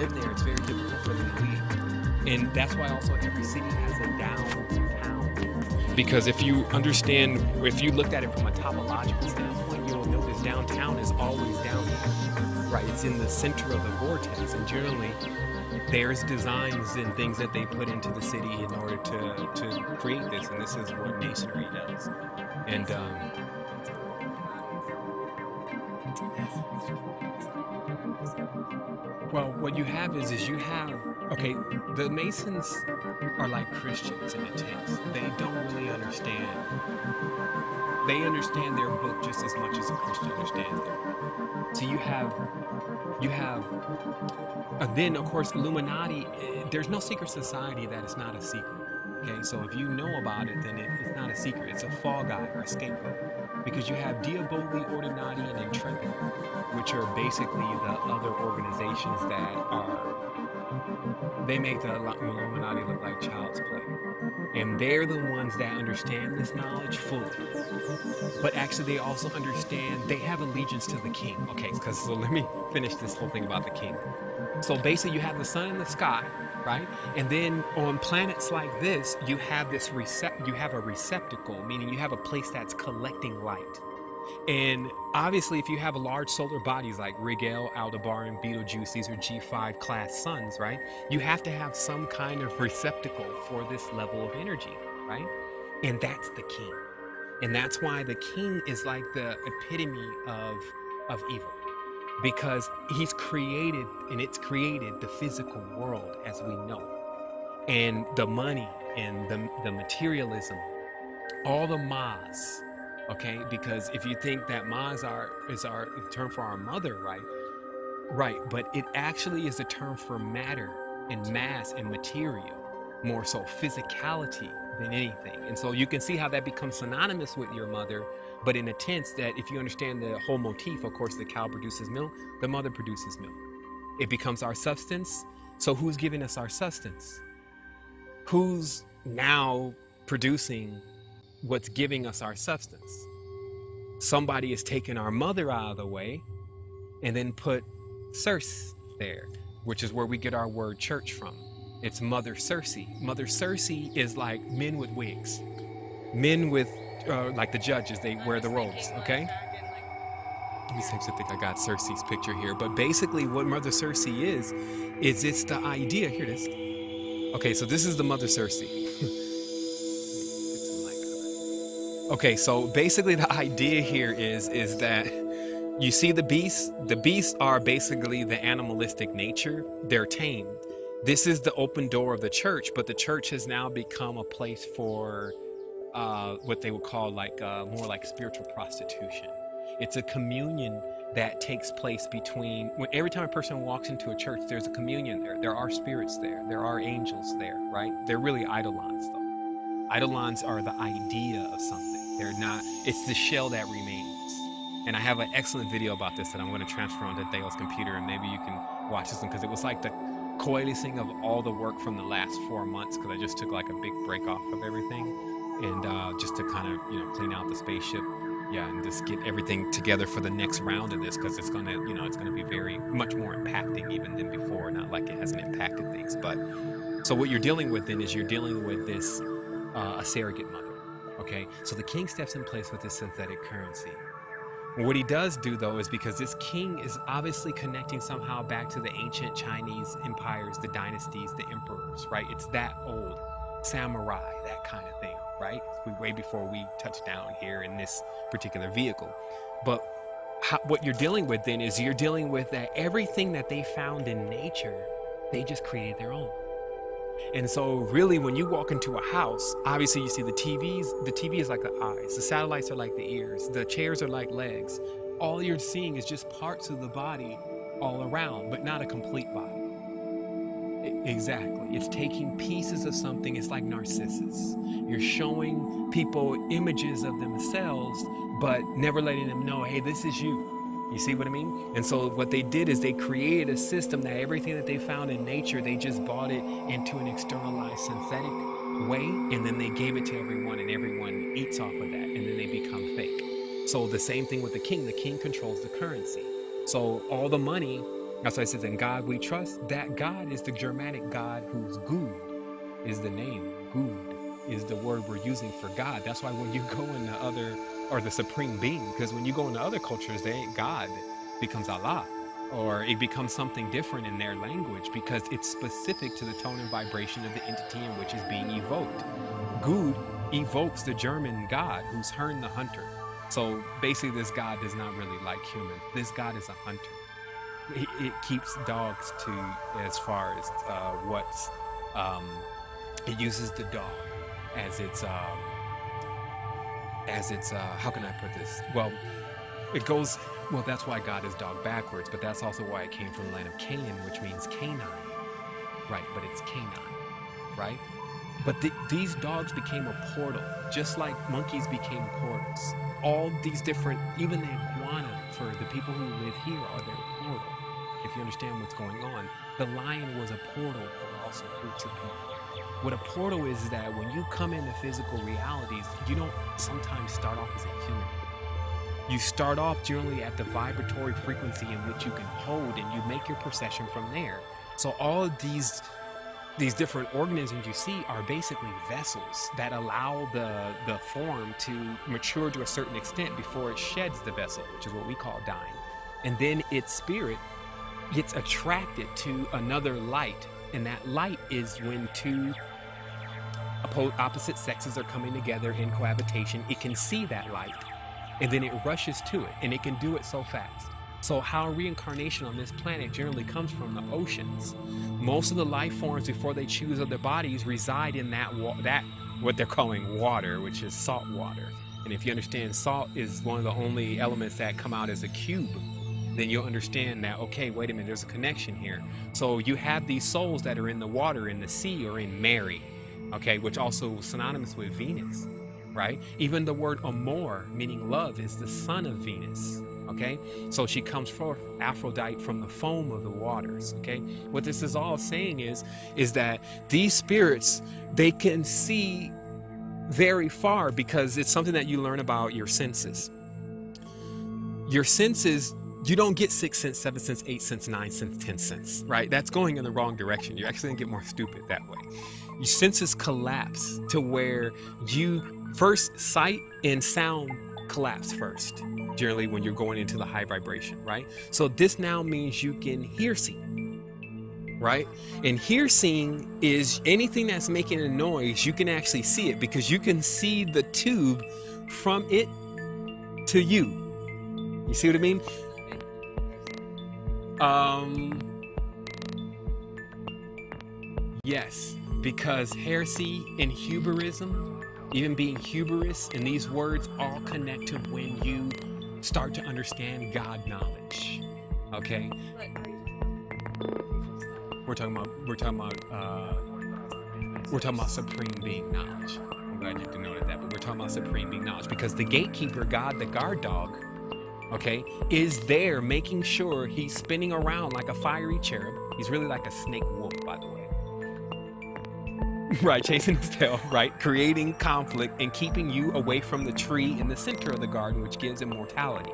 [SPEAKER 1] Live there, it's very difficult for them to leave. And that's why also every city has a downtown. Because if you understand, if you looked at it from a topological standpoint, you'll notice downtown is always down here. Right? It's in the center of the vortex. And generally, there's designs and things that they put into the city in order to, to create this. And this is what masonry does. And um, you have is, is you have, okay, the Masons are like Christians in a sense. They don't really understand. They understand their book just as much as a Christian understands it. So you have, you have, and then of course Illuminati. Eh, there's no secret society that is not a secret. Okay, so if you know about it, then it, it's not a secret. It's a fall guy or a scapegoat. Because you have Diaboli, Ordinati, and Intrepid, which are basically the other organizations that are, they make the Illuminati look like child's play. And they're the ones that understand this knowledge fully. But actually, they also understand, they have allegiance to the king. Okay, because so let me finish this whole thing about the king. So basically, you have the sun in the sky, right? And then on planets like this, you have this recept you have a receptacle, meaning you have a place that's collecting light. And obviously, if you have large solar bodies like Rigel, Aldebaran, Betelgeuse, these are G5 class suns, right? You have to have some kind of receptacle for this level of energy, right? And that's the king. And that's why the king is like the epitome of, of evil because he's created and it's created the physical world as we know. And the money and the, the materialism all the mas okay? Because if you think that mas are is our term for our mother right? Right, but it actually is a term for matter and mass and material, more so physicality than anything. And so you can see how that becomes synonymous with your mother, but in a tense that if you understand the whole motif, of course, the cow produces milk, the mother produces milk. It becomes our substance. So who's giving us our substance? Who's now producing what's giving us our substance? Somebody is taking our mother out of the way and then put Circe there, which is where we get our word church from. It's Mother Circe. Mother Circe is like men with wigs, men with, uh, like the judges, they wear the robes, okay? Let me see if I think I got Circe's picture here. But basically, what Mother Circe is, is it's the idea. Here it is. Okay, so this is the Mother Circe. <laughs> okay, so basically, the idea here is is that you see the beasts? The beasts are basically the animalistic nature. They're tamed. This is the open door of the church, but the church has now become a place for uh, what they would call like uh, more like spiritual prostitution. It's a communion that takes place between when every time a person walks into a church, there's a communion there. There are spirits there. There are angels there, right? They're really eidolons, though. Eidolons are the idea of something. They're not. It's the shell that remains. And I have an excellent video about this that I'm going to transfer onto Theo's computer, and maybe you can watch this one because it was like the coalescing of all the work from the last four months because I just took like a big break off of everything, and uh, just to kind of you know clean out the spaceship, yeah, and just get everything together for the next round of this because it's gonna you know it's gonna be very much more impacting even than before. Not like it hasn't impacted things, but so what you're dealing with then is you're dealing with this uh, a surrogate mother. Okay, so the king steps in place with this synthetic currency. What he does do, though, is because this king is obviously connecting somehow back to the ancient Chinese empires, the dynasties, the emperors, right? It's that old samurai, that kind of thing, right? We way before we touch down here in this particular vehicle. But how, what you're dealing with then is you're dealing with that everything that they found in nature, they just created their own. And so, really, when you walk into a house, obviously you see the TVs. The TV is like the eyes, the satellites are like the ears, the chairs are like legs. All you're seeing is just parts of the body all around, but not a complete body. Exactly. It's taking pieces of something. It's like Narcissus. You're showing people images of themselves, but never letting them know, hey, this is you. You see what I mean? And so what they did is they created a system that everything that they found in nature, they just bought it into an externalized synthetic way, and then they gave it to everyone, and everyone eats off of that, and then they become fake. So the same thing with the king. The king controls the currency. So all the money, that's why it says, in God we trust. That God is the Germanic God whose Gud is the name. Gud is the word we're using for God. That's why when you go into other or the supreme being. Because when you go into other cultures, they God becomes Allah, or it becomes something different in their language because it's specific to the tone and vibration of the entity in which is being evoked. Gud evokes the German God who's Herne the Hunter. So basically, this God does not really like humans. This God is a hunter. It, it keeps dogs to as far as uh, what's um, it uses the dog as its um, as it's uh, how can I put this? Well, it goes well. That's why God is dog backwards, but that's also why it came from the land of Canaan, which means canine, right? But it's canine, right? But the, these dogs became a portal, just like monkeys became portals. All these different, even the iguana, for the people who live here, are their portal. If you understand what's going on, the lion was a portal for also groups of people. What a portal is, is that when you come into physical realities, you don't sometimes start off as a human. You start off generally at the vibratory frequency in which you can hold, and you make your procession from there. So all of these these different organisms you see are basically vessels that allow the the form to mature to a certain extent before it sheds the vessel, which is what we call dying. And then its spirit gets attracted to another light, and that light is when two opposite sexes are coming together in cohabitation, it can see that light and then it rushes to it and it can do it so fast. So, how reincarnation on this planet generally comes from the oceans. Most of the life forms, before they choose other bodies, reside in that that what they're calling water, which is salt water. And if you understand, salt is one of the only elements that come out as a cube. then you'll understand that, okay, wait a minute, there's a connection here. So you have these souls that are in the water, in the sea, or in Mary, okay, which also is synonymous with Venus, right? Even the word amor, meaning love, is the son of Venus, okay? So she comes forth, Aphrodite, from the foam of the waters, okay? What this is all saying is, is that these spirits, they can see very far because it's something that you learn about your senses. Your senses you don't get six cents, seven cents, eight cents, nine cents, ten cents, right? That's going in the wrong direction. You're actually gonna get more stupid that way. Your senses collapse to where you first sight and sound collapse first, generally when you're going into the high vibration, right? So this now means you can hear see, right? And hear seeing is anything that's making a noise, you can actually see it because you can see the tube from it to you. You see what I mean? Um, yes, because heresy and hubrism, even being hubris, and these words all connect to when you start to understand God knowledge. Okay, we're talking about we're talking about uh, we're talking about supreme being knowledge. I'm glad you denoted that, but we're talking about supreme being knowledge because the gatekeeper, God, the guard dog okay, is there making sure he's spinning around like a fiery cherub. He's really like a snake wolf. <laughs> right, chasing his tail, right? Creating conflict and keeping you away from the tree in the center of the garden, which gives immortality.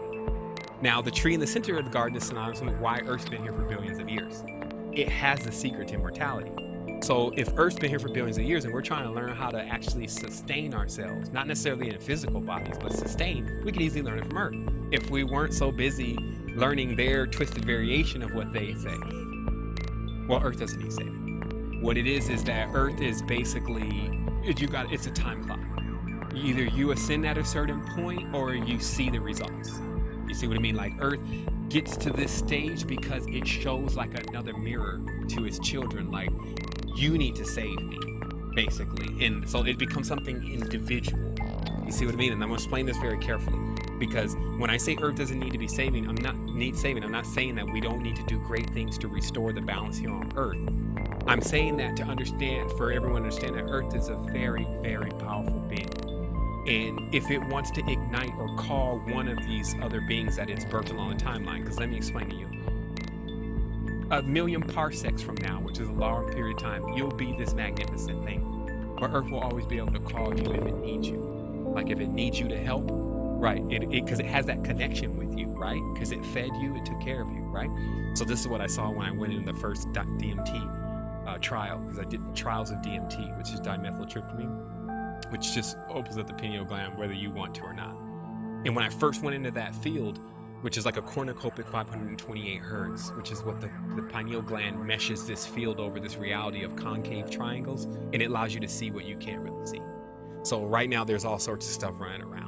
[SPEAKER 1] Now, the tree in the center of the garden is synonymous with why Earth's been here for billions of years. It has the secret to immortality. So if Earth's been here for billions of years and we're trying to learn how to actually sustain ourselves, not necessarily in physical bodies, but sustain, we could easily learn it from Earth if we weren't so busy learning their twisted variation of what they say. Well, Earth doesn't need saving. What it is is that Earth is basically you got it's a time clock. Either you ascend at a certain point or you see the results. You see what I mean? Like Earth gets to this stage because it shows like another mirror to its children. Like you need to save me, basically, and so it becomes something individual. You see what I mean? And I'm gonna explain this very carefully because when I say Earth doesn't need to be saving, I'm not need saving. I'm not saying that we don't need to do great things to restore the balance here on Earth. I'm saying that to understand, for everyone to understand that Earth is a very, very powerful being. And if it wants to ignite or call one of these other beings that it's birthed along the timeline, because let me explain to you. A million parsecs from now, which is a long period of time, you'll be this magnificent thing. But Earth will always be able to call you if it needs you. Like if it needs you to help, right? It because it, it, has that connection with you, right? Because it fed you, it took care of you, right? So this is what I saw when I went in the first DMT uh, trial, because I did trials of DMT, which is dimethyltryptamine, which just opens up the pineal gland whether you want to or not. And when I first went into that field, which is like a cornucopic 528 hertz, which is what the, the pineal gland meshes this field over this reality of concave triangles, and it allows you to see what you can't really see. So right now there's all sorts of stuff running around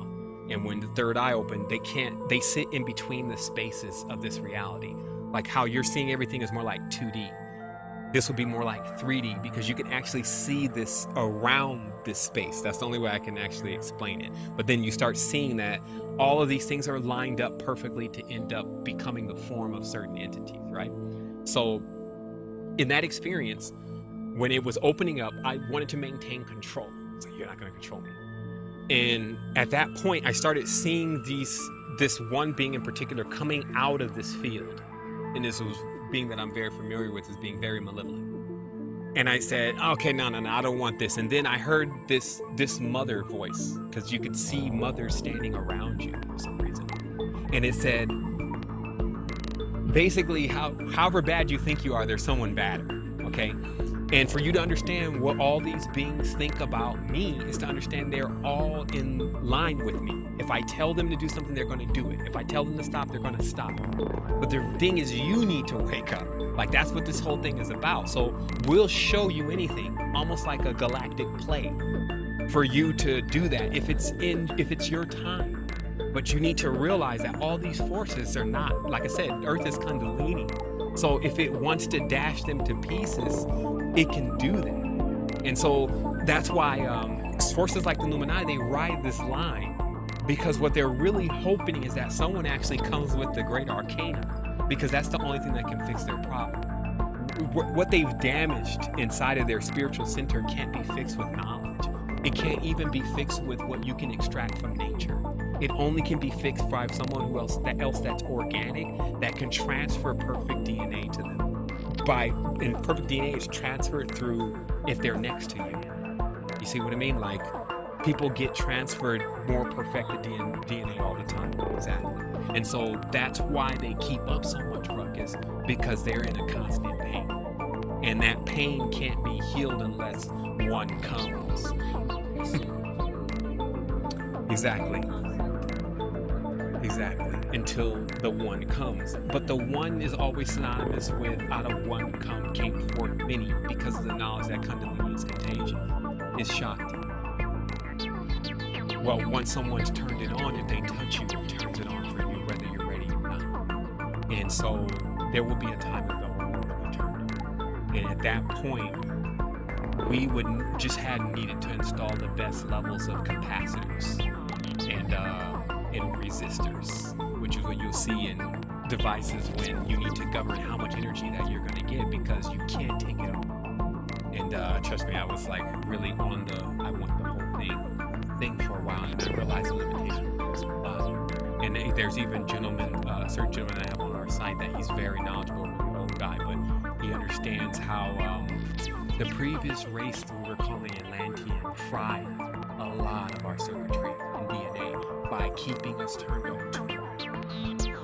[SPEAKER 1] and when the third eye opened they can't they sit in between the spaces of this reality like how you're seeing everything is more like 2d this would be more like 3d because you can actually see this around this space. That's the only way i can actually explain it. But then you start seeing that all of these things are lined up perfectly to end up becoming the form of certain entities right? So in that experience when it was opening up i wanted to maintain control. Like you're not going to control me. And at that point, I started seeing these this one being in particular coming out of this field. And this was being that I'm very familiar with is being very malevolent. And I said, okay, no, no, no, I don't want this. And then I heard this this mother voice, because you could see mothers standing around you for some reason. And it said, basically, how however bad you think you are, there's someone badder. Okay. And for you to understand what all these beings think about me is to understand they're all in line with me. If I tell them to do something, they're going to do it. If I tell them to stop, they're going to stop. But the thing is, you need to wake up. Like that's what this whole thing is about. So we'll show you anything, almost like a galactic play, for you to do that if it's in if it's your time. But you need to realize that all these forces are not, like I said, Earth is Kundalini. So if it wants to dash them to pieces, it can do that. And so that's why um, forces like the Illuminati, they ride this line Because what they're really hoping is that someone actually comes with the great arcana, because that's the only thing that can fix their problem. What they've damaged inside of their spiritual center can't be fixed with knowledge. It can't even be fixed with what you can extract from nature. It only can be fixed by someone who else that else that's organic that can transfer perfect DNA to them. By and perfect DNA is transferred through if they're next to you. You see what I mean? Like people get transferred more perfected DNA all the time. Exactly. And so that's why they keep up so much ruckus because they're in a constant pain. And that pain can't be healed unless one comes. <laughs> exactly. Exactly. Until the one comes. But the one is always synonymous with out of one come came forth many because of the knowledge that Kundalini is contagion. It's Shakti. Well, once someone's turned it on, if they touch you, it turns it on for you, whether you're ready or not. And so there will be a time when the world will be turned on. And at that point, we would just had needed to install the best levels of capacitors and uh, and resistors, which is what you'll see in devices when you need to govern how much energy that you're going to get because you can't take it all. And uh, trust me, I was like really on the I want the whole thing thing for a while, and I realized the limitation of this. Uh, and th- there's even gentlemen, uh, certain gentleman I have on our site that he's very knowledgeable, old guy, but he understands how um, the previous race we were calling Atlantean fried a lot of our circuitry by keeping us turned on to.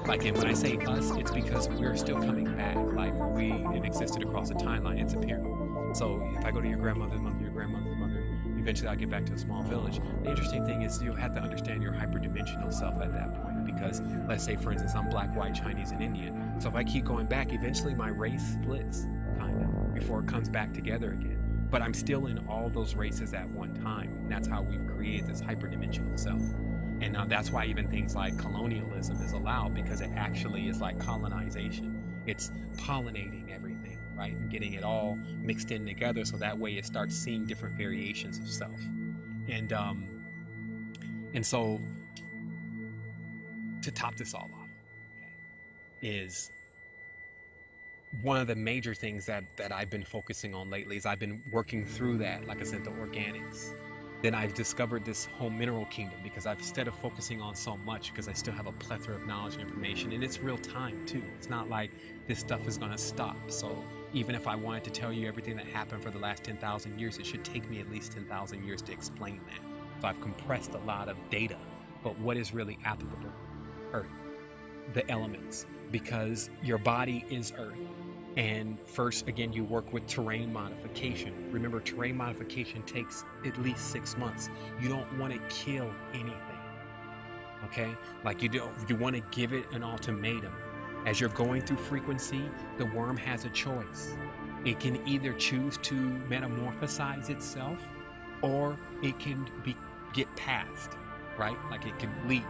[SPEAKER 1] Like, and when I say us, it's because we're still coming back. Like, we, it existed across a timeline. It's a pyramid. So if I go to your grandmother's mother, your grandmother's mother, eventually I'll get back to a small village. The interesting thing is you'll have to understand your hyperdimensional self at that point. Because let's say, for instance, I'm black, white, Chinese, and Indian. So if I keep going back, eventually my race splits, kind of, before it comes back together again. But I'm still in all those races at one time. And that's how we've created this hyperdimensional self. And now that's why even things like colonialism is allowed because it actually is like colonization. It's pollinating everything, right? And getting it all mixed in together so that way it starts seeing different variations of self. And um and so to top this all off okay, is one of the major things that that I've been focusing on lately is I've been working through that, like I said, the organics. Then I've discovered this whole mineral kingdom because I've instead of focusing on so much because I still have a plethora of knowledge and information and it's real time too. It's not like this stuff is gonna stop. So even if I wanted to tell you everything that happened for the last 10,000 years, it should take me at least 10,000 years to explain that. So I've compressed a lot of data, but what is really applicable? Earth, the elements, because your body is Earth. And first, again, you work with terrain modification. Remember, terrain modification takes at least six months. You don't want to kill anything. Okay? Like you don't you want to give it an ultimatum. As you're going through frequency, the worm has a choice. It can either choose to metamorphosize itself or it can be get past, right? Like it can leave,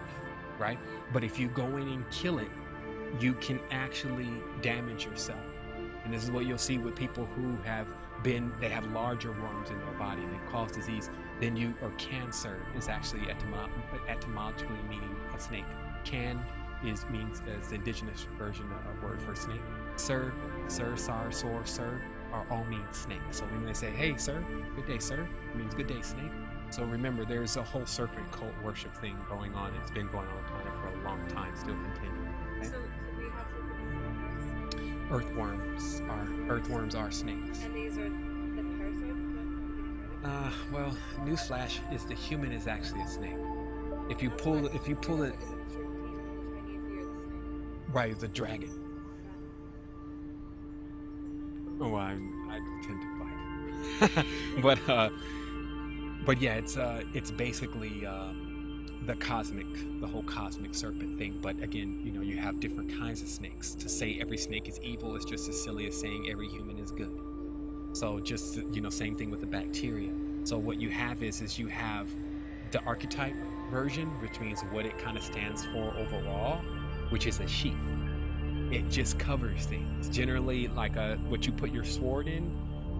[SPEAKER 1] right? But if you go in and kill it, you can actually damage yourself. And this is what you'll see with people who have been, they have larger worms in their body that cause disease. Then you, or cancer is actually etymo- etymologically meaning a snake. Can is means as the indigenous version of a word for snake. Sir, sir, sar, sor, sir are all mean snake. So when they say, hey, sir, good day, sir, it means good day, snake. So remember, there's a whole serpent cult worship thing going on. It's been going on for a long time, still continuing. Earthworms are earthworms are snakes.
[SPEAKER 2] and these are the parasites that are
[SPEAKER 1] Uh, well, newsflash is the human is actually a snake. If you pull, if you pull it right, the dragon. Oh, I, I tend to fight. <laughs> but uh, but yeah, it's uh, it's basically uh, the cosmic, the whole cosmic serpent thing. But again, you know, you have different kinds of snakes. To say every snake is evil is just as silly as saying every human is good. So just you know, same thing with the bacteria. So what you have is is you have the archetype version, which means what it kind of stands for overall, which is a sheath. It just covers things. Generally, like a what you put your sword in,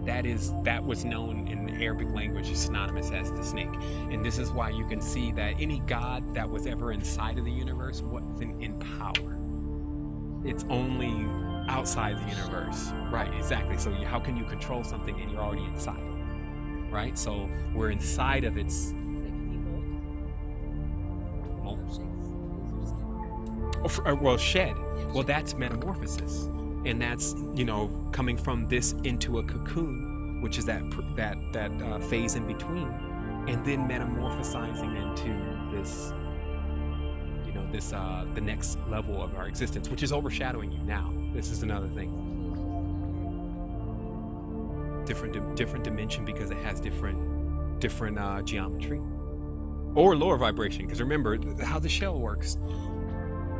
[SPEAKER 1] That is that was known in the Arabic language as synonymous as the snake. And this is why you can see that any god that was ever inside of the universe wasn't in power. It's only outside the universe. Right, exactly. So you- how can you control something and you're already inside? Right? So we're inside of its well,
[SPEAKER 2] Shapes. These are just people.
[SPEAKER 1] F- uh, well, shed. Well, that's metamorphosis, and that's you know coming from this into a cocoon, which is that that that uh, phase in between, and then metamorphosizing into this, you know, this uh, the next level of our existence, which is overshadowing you now. This is another thing. Different different dimension because it has different different uh, geometry or lower vibration. Because remember how the shell works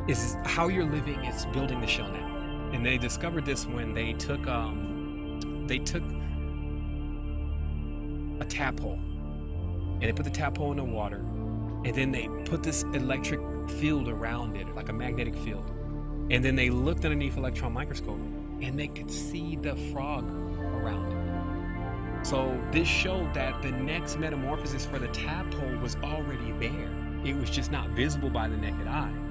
[SPEAKER 1] is how you're living is building the shell now and they discovered this when they took um they took a tap hole. And they put the tap hole in the water. And then they put this electric field around it like a magnetic field. And then they looked underneath electron microscope and they could see the frog around it. So this showed that the next metamorphosis for the tadpole was already there. It was just not visible by the naked eye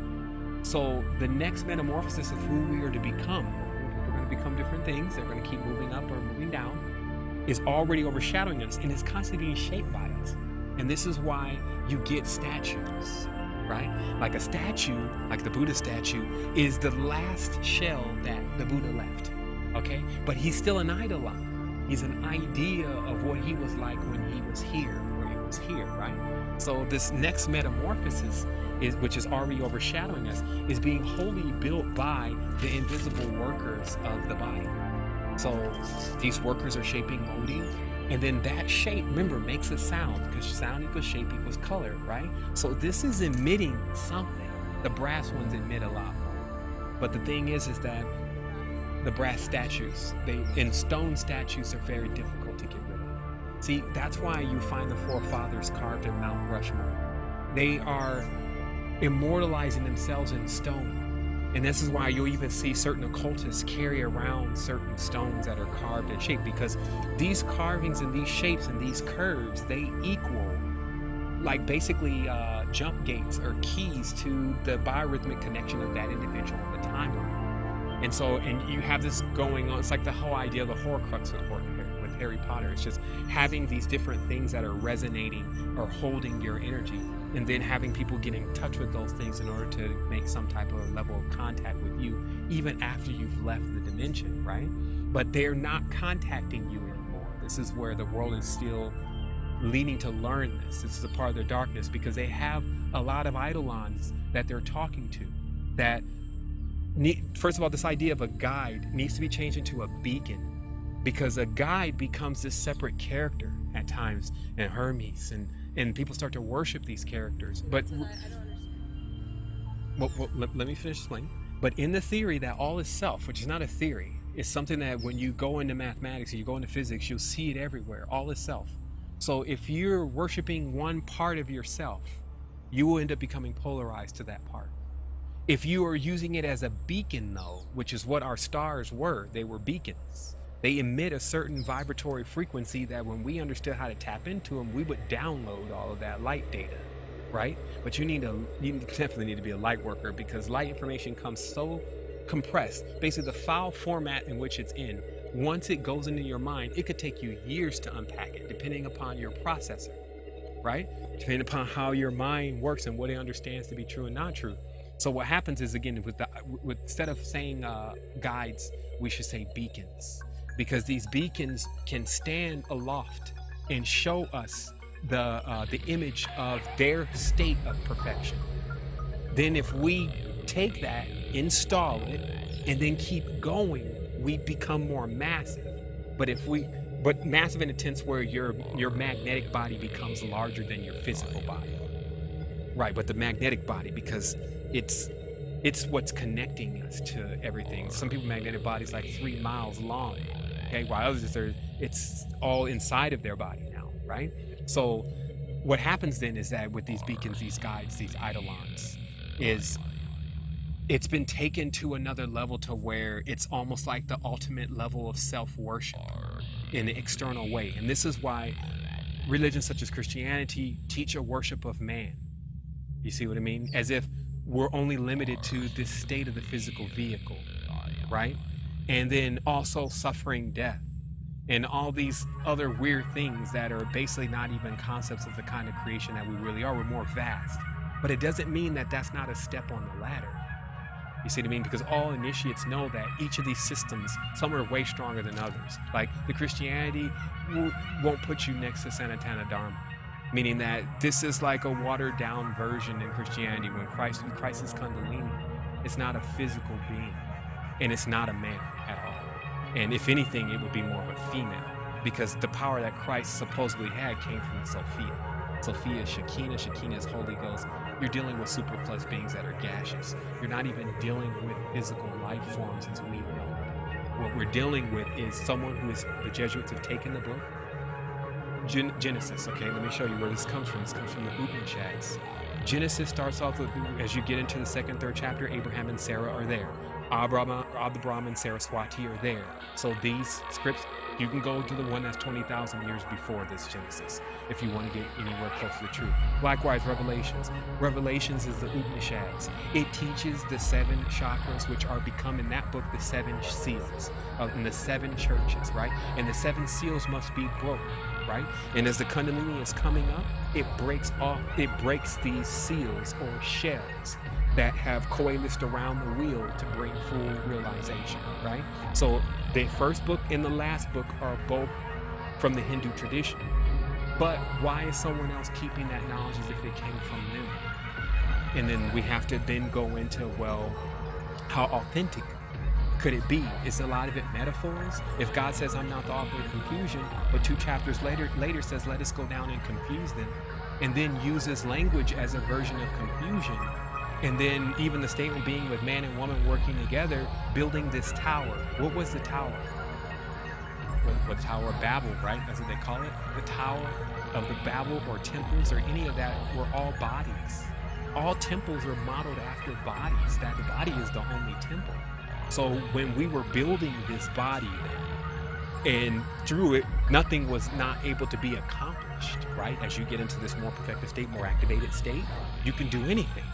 [SPEAKER 1] so the next metamorphosis of who we are to become, we're going to become different things. They're going to keep moving up or moving down, is already overshadowing us and is constantly being shaped by us. And this is why you get statues, right? Like a statue, like the Buddha statue, is the last shell that the Buddha left. Okay, but he's still an eidolon. He's an idea of what he was like when he was here, where he was here, right? So this next metamorphosis is which is already overshadowing us is being wholly built by the invisible workers of the body. So these workers are shaping, molding, and then that shape, remember, makes a sound because sound equals shape equals color, right? So this is emitting something. The brass ones emit a lot. But the thing is, is that the brass statues, they in stone statues are very difficult to get rid of. See, that's why you find the forefathers carved in Mount Rushmore. They are immortalizing themselves in stone. And this is why you'll even see certain occultists carry around certain stones that are carved and shaped because these carvings and these shapes and these curves, they equal like basically uh, jump gates or keys to the biorhythmic connection of that individual in the timeline. And so, and you have this going on. It's like the whole idea of the Horcrux with, with Harry Potter. It's just having these different things that are resonating or holding your energy, and then having people get in touch with those things in order to make some type of level of contact with you, even after you've left the dimension, right? But they're not contacting you anymore. This is where the world is still leaning to learn this. This is a part of their darkness because they have a lot of eidolons that they're talking to that need, first of all, this idea of a guide needs to be changed into a beacon because a guide becomes this separate character at times and Hermes and, and people start to worship these characters. But
[SPEAKER 2] I, I don't understand.
[SPEAKER 1] well, well, let, let me finish explaining. But in the theory that all is self, which is not a theory, it's something that when you go into mathematics and you go into physics, you'll see it everywhere. All is self. So if you're worshiping one part of yourself, you will end up becoming polarized to that part. If you are using it as a beacon, though, which is what our stars were, they were beacons. They emit a certain vibratory frequency that when we understood how to tap into them, we would download all of that light data, right? But you need to, you definitely need to be a light worker because light information comes so compressed. Basically, the file format in which it's in, once it goes into your mind, it could take you years to unpack it, depending upon your processor, right? Depending upon how your mind works and what it understands to be true and not true. So what happens is again with the with, instead of saying uh, guides, we should say beacons because these beacons can stand aloft and show us the uh, the image of their state of perfection. Then if we take that, install it, and then keep going, we become more massive. But if we but massive in a sense where your your magnetic body becomes larger than your physical body. Right, but the magnetic body because it's it's what's connecting us to everything. Some people magnetic bodies like three miles long. Okay, while others are it's all inside of their body now, right? So what happens then is that with these beacons, these guides, these eidolons, is it's been taken to another level to where it's almost like the ultimate level of self-worship in an external way. And this is why religions such as Christianity teach a worship of man. You see what I mean? As if we're only limited to this state of the physical vehicle, right? And then also suffering death and all these other weird things that are basically not even concepts of the kind of creation that we really are. We're more vast. But it doesn't mean that that's not a step on the ladder. You see what I mean? Because all initiates know that each of these systems, some are way stronger than others. Like the Christianity won't put you next to Sanatana Dharma, meaning that this is like a watered down version in Christianity when Christ, when Christ is Kundalini. It's not a physical being, and it's not a man. And if anything, it would be more of a female, because the power that Christ supposedly had came from Sophia. Sophia Shekinah, Shekinah is Holy Ghost. You're dealing with superfluous beings that are gaseous. You're not even dealing with physical life forms as we know. What we're dealing with is someone who is, the Jesuits have taken the book, Gen- Genesis. Okay, let me show you where this comes from. This comes from the Upanishads. Genesis starts off with, as you get into the second, third chapter, Abraham and Sarah are there. Abraham, Abraham and Saraswati are there. So these scripts, you can go to the one that's 20,000 years before this Genesis if you want to get anywhere close to the truth. Likewise, Revelations. Revelations is the Upanishads. It teaches the seven chakras, which are become in that book the seven seals, uh, in the seven churches, right? And the seven seals must be broke, right? And as the Kundalini is coming up, it breaks off, it breaks these seals or shells that have coalesced around the wheel to bring full realization, right? So the first book and the last book are both from the Hindu tradition. But why is someone else keeping that knowledge as if it came from them? And then we have to then go into, well, how authentic could it be? Is a lot of it metaphors? If God says, I'm not the author of confusion, but two chapters later later says, let us go down and confuse them, and then uses language as a version of confusion. And then even the statement being with man and woman working together, building this tower. What was the tower? What, Tower of Babel, right? That's what they call it. The Tower of the Babel or temples or any of that were all bodies. All temples are modeled after bodies. That the body is the only temple. So when we were building this body and through it, nothing was not able to be accomplished, right? As you get into this more perfected state, more activated state, you can do anything,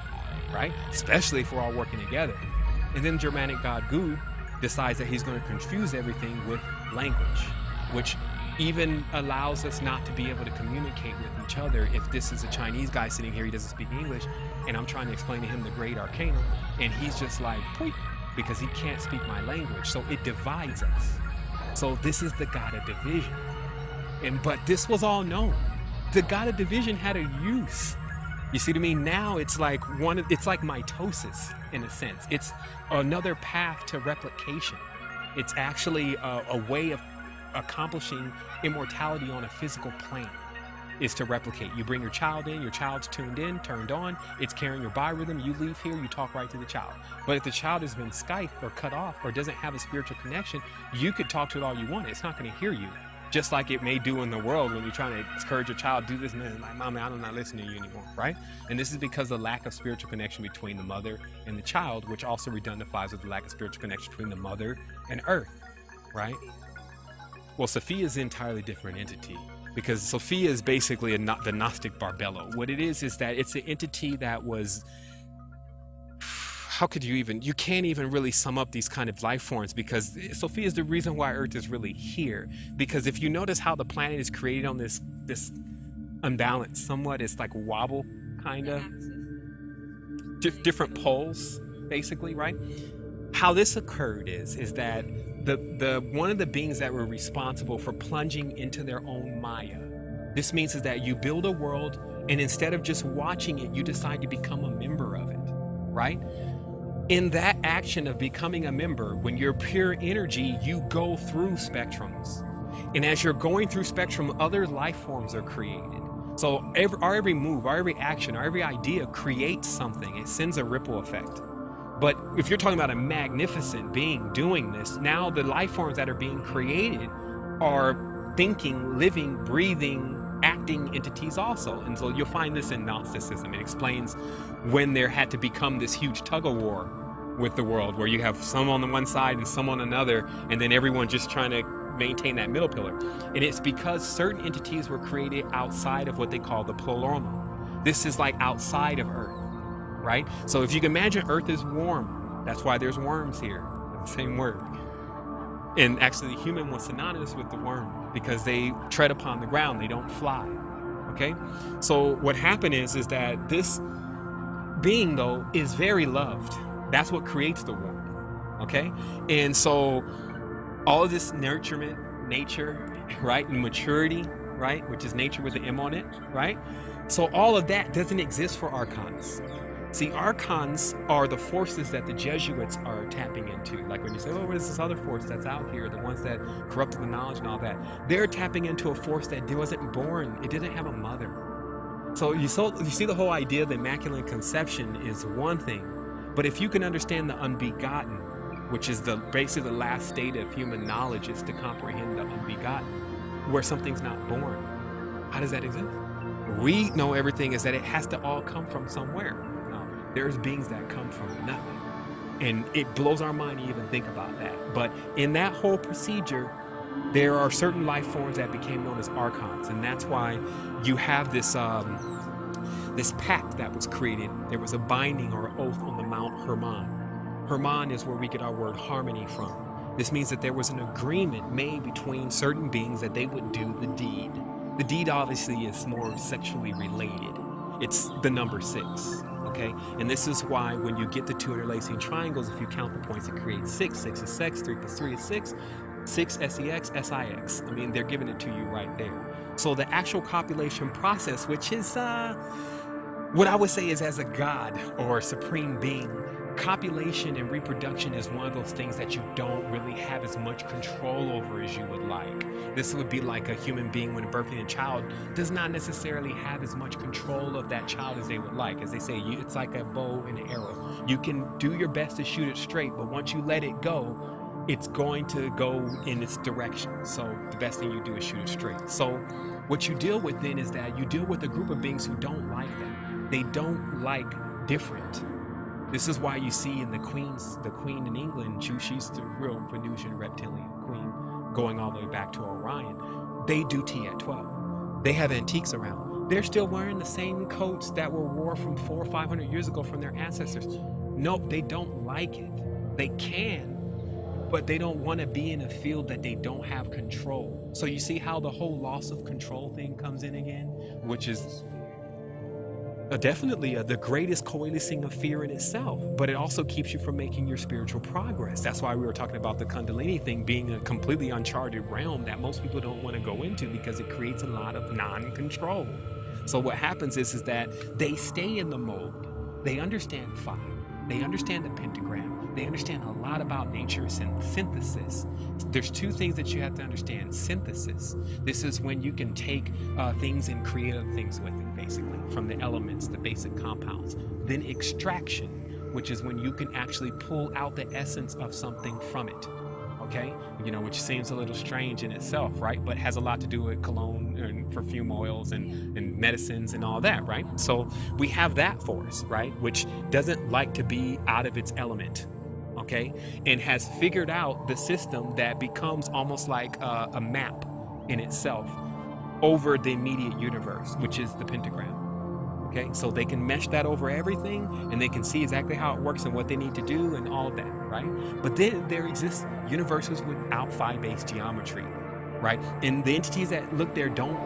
[SPEAKER 1] right? Especially if we're all working together. And then Germanic god Gu decides that he's going to confuse everything with language, which even allows us not to be able to communicate with each other. If this is a Chinese guy sitting here, he doesn't speak English, and I'm trying to explain to him the great arcanum, and he's just like, Poit, because he can't speak my language. So it divides us. So this is the God of division. And but this was all known. The God of division had a use. You see what I mean? Now it's like one it's like mitosis in a sense. It's another path to replication. It's actually a, a way of accomplishing immortality on a physical plane is to replicate. You bring your child in, your child's tuned in, turned on, it's carrying your biorhythm, you leave here, you talk right to the child. But if the child has been Skyped or cut off or doesn't have a spiritual connection, you could talk to it all you want. It's not going to hear you. Just like it may do in the world when you're trying to encourage a child, do this, and then like, Mommy, I'm not listening to you anymore, right? And this is because the lack of spiritual connection between the mother and the child, which also redundifies with the lack of spiritual connection between the mother and earth, right? Well, Sophia is an entirely different entity because Sophia is basically a not the Gnostic Barbelo. What it is is that it's an entity that was how could you even you can't even really sum up these kind of life forms because Sophia is the reason why Earth is really here. Because if you notice how the planet is created on this this unbalance, somewhat it's like wobble kind of Dif- different poles basically, right? How this occurred is is that the the one of the beings that were responsible for plunging into their own Maya. This means is that you build a world and instead of just watching it, you decide to become a member of it, right? In that action of becoming a member, when you're pure energy, you go through spectrums. And as you're going through spectrum, other life forms are created. So every, our every move, our every action, our every idea creates something. It sends a ripple effect. But if you're talking about a magnificent being doing this, now the life forms that are being created are thinking, living, breathing, acting entities also. And so you'll find this in Gnosticism. It explains when there had to become this huge tug of war with the world where you have some on the one side and some on another, and then everyone just trying to maintain that middle pillar. And it's because certain entities were created outside of what they call the pleroma. This is like outside of Earth, right? So if you can imagine Earth is warm, that's why there's worms here. <laughs> Same word. And actually, the human was synonymous with the worm because they tread upon the ground, they don't fly. Okay? So what happened is is that this being though is very loved. That's what creates the worm. Okay? And so all this nurturement, nature, right? And maturity, right? Which is nature with the M on it, right? So all of that doesn't exist for archons. See, archons are the forces that the Jesuits are tapping into. Like when you say, oh, what is this other force that's out here? The ones that corrupted the knowledge and all that. They're tapping into a force that wasn't born. It didn't have a mother. So you, so you see the whole idea of the Immaculate Conception is one thing. But if you can understand the unbegotten, which is the basically the last state of human knowledge, is to comprehend the unbegotten, where something's not born. How does that exist? We know everything is that it has to all come from somewhere. Now, there's beings that come from nothing. And it blows our mind to even think about that. But in that whole procedure, there are certain life forms that became known as archons. And that's why you have this um, this pact that was created. There was a binding or oath on the Mount Hermon. Hermon is where we get our word harmony from. This means that there was an agreement made between certain beings that they would do the deed. The deed obviously is more sexually related. It's the number six, okay? And this is why when you get the two interlacing triangles, if you count the points, it creates six. Six is sex, three plus three is six, six sex, six. I mean, they're giving it to you right there. So the actual copulation process, which is uh, what I would say is as a god or supreme being, copulation and reproduction is one of those things that you don't really have as much control over as you would like. This would be like a human being when birthing a child does not necessarily have as much control of that child as they would like. As they say, it's like a bow and an arrow. You can do your best to shoot it straight, but once you let it go, it's going to go in its direction. So the best thing you do is shoot it straight. So what you deal with then is that you deal with a group of beings who don't like that. They don't like different. This is why you see in the queens, the queen in England, she's the real Venusian reptilian queen, going all the way back to Orion. They do tea at 12. They have antiques around. They're still wearing the same coats that were worn from four or five hundred years ago from their ancestors. Nope, they don't like it. They can, but they don't want to be in a field that they don't have control. So you see how the whole loss of control thing comes in again, which is uh, definitely uh, the greatest coalescing of fear in itself, but it also keeps you from making your spiritual progress. That's why we were talking about the Kundalini thing being a completely uncharted realm that most people don't want to go into because it creates a lot of non-control. So what happens is, is that they stay in the mode. They understand fire. They understand the pentagram. They understand a lot about nature and synthesis. There's two things that you have to understand. Synthesis. This is when you can take uh, things and create things with it, basically, from the elements, the basic compounds. Then extraction, which is when you can actually pull out the essence of something from it okay? You know, which seems a little strange in itself, right? But has a lot to do with cologne and perfume oils and, and medicines and all that, right? So we have that force, right? Which doesn't like to be out of its element, okay? And has figured out the system that becomes almost like a, a map in itself over the immediate universe, which is the pentagram. Okay, so they can mesh that over everything and they can see exactly how it works and what they need to do and all of that, right? But then there exists universes without phi-based geometry, right? And the entities that look there don't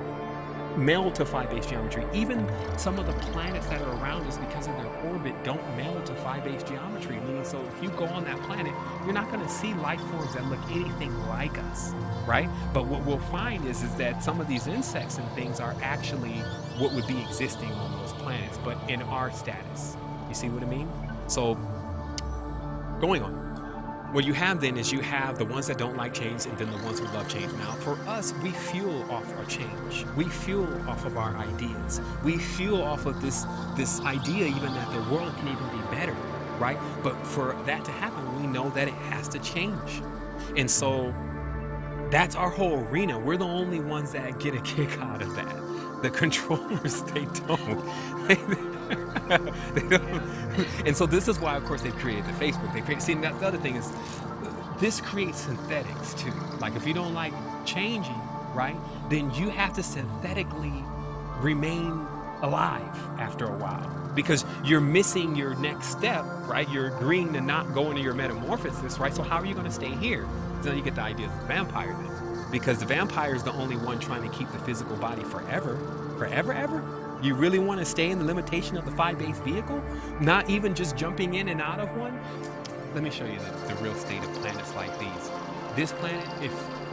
[SPEAKER 1] meld to phi-based geometry. Even some of the planets that are around us because of their orbit don't meld to phi-based geometry. Meaning, so if you go on that planet, you're not going to see life forms that look anything like us, right? But what we'll find is, is that some of these insects and things are actually what would be existing on planets, but in our status. You see what I mean? So, going on. What you have then is you have the ones that don't like change and then the ones who love change. Now, for us, we fuel off our change. We fuel off of our ideas. We fuel off of this this idea even that the world can even be better, right? But for that to happen, we know that it has to change. And so that's our whole arena. We're the only ones that get a kick out of that. The <laughs> controllers, they don't. <laughs> And so this is why, of course, they created the Facebook. They created. See, that's the other thing is this creates synthetics too. Like if you don't like changing, right, then you have to synthetically remain alive after a while because you're missing your next step, right? You're agreeing to not go into your metamorphosis, right? So how are you going to stay here? So you get the idea of the vampire then. Because the vampire is the only one trying to keep the physical body forever. Forever, ever? You really want to stay in the limitation of the phi-based vehicle? Not even just jumping in and out of one? Let me show you the, the real state of planets like these. This planet, if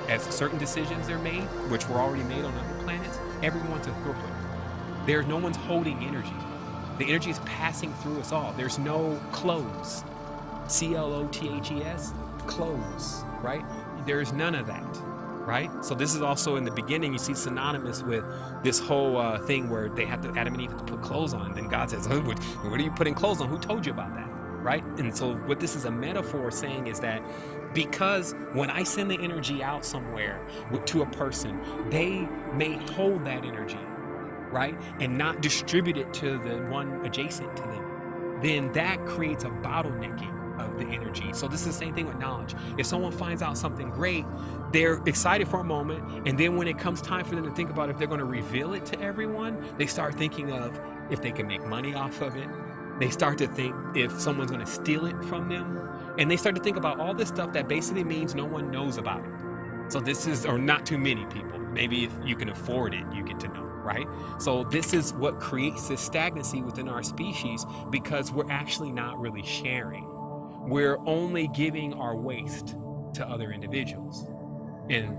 [SPEAKER 1] as certain decisions are made, which were already made on other planets, everyone's a throughput. There's no one's holding energy. The energy is passing through us all. There's no close. C L O T H E S, close, right? There's none of that, right? So this is also in the beginning. You see synonymous with this whole uh, thing where they have to Adam and Eve have to put clothes on. Then God says, <laughs> oh, what, are you putting clothes on? Who told you about that, right? And so what this is a metaphor saying is that because when I send the energy out somewhere to a person, they may hold that energy right? And not distribute it to the one adjacent to them, then that creates a bottlenecking of the energy. So this is the same thing with knowledge. If someone finds out something great, they're excited for a moment, and then when it comes time for them to think about if they're going to reveal it to everyone, they start thinking of if they can make money off of it. They start to think if someone's going to steal it from them. And they start to think about all this stuff that basically means no one knows about it. So this is, or not too many people. Maybe if you can afford it, you get to know right? So this is what creates this stagnancy within our species because we're actually not really sharing. We're only giving our waste to other individuals. And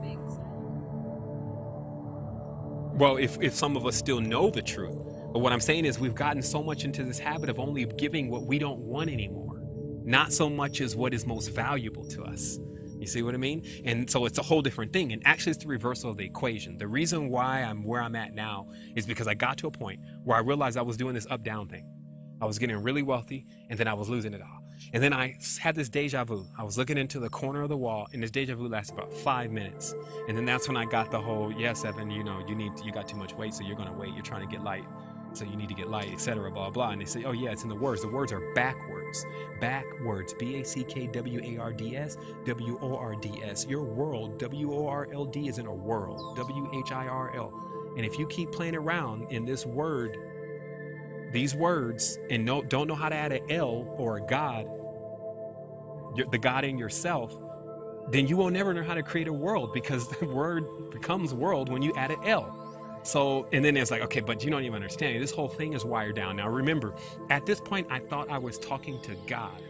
[SPEAKER 1] well, if, if some of us still know the truth, but what I'm saying is we've gotten so much into this habit of only giving what we don't want anymore, not so much as what is most valuable to us. You see what I mean? And so it's a whole different thing. And actually, it's the reversal of the equation. The reason why I'm where I'm at now is because I got to a point where I realized I was doing this up down thing. I was getting really wealthy and then I was losing it all. And then I had this deja vu. I was looking into the corner of the wall and this deja vu lasted about five minutes. And then that's when I got the whole, yes, Sevan, you know, you need, you got too much weight, so you're going to wait. You're trying to get light. So you need to get light, etc. Blah, blah. And they say, oh, yeah, it's in the words. The words are backwards backwards. B A C K W A R D S, W O R D S. Your world, W O R L D, is in a world, W H I R L. And if you keep playing around in this word, these words, and no, don't know how to add an L or a God, the God in yourself, then you will never know how to create a world because <laughs> the word becomes world when you add an L. So, and then it's like, okay, but you don't even understand. This whole thing is wired down. Now, remember, at this point, I thought I was talking to God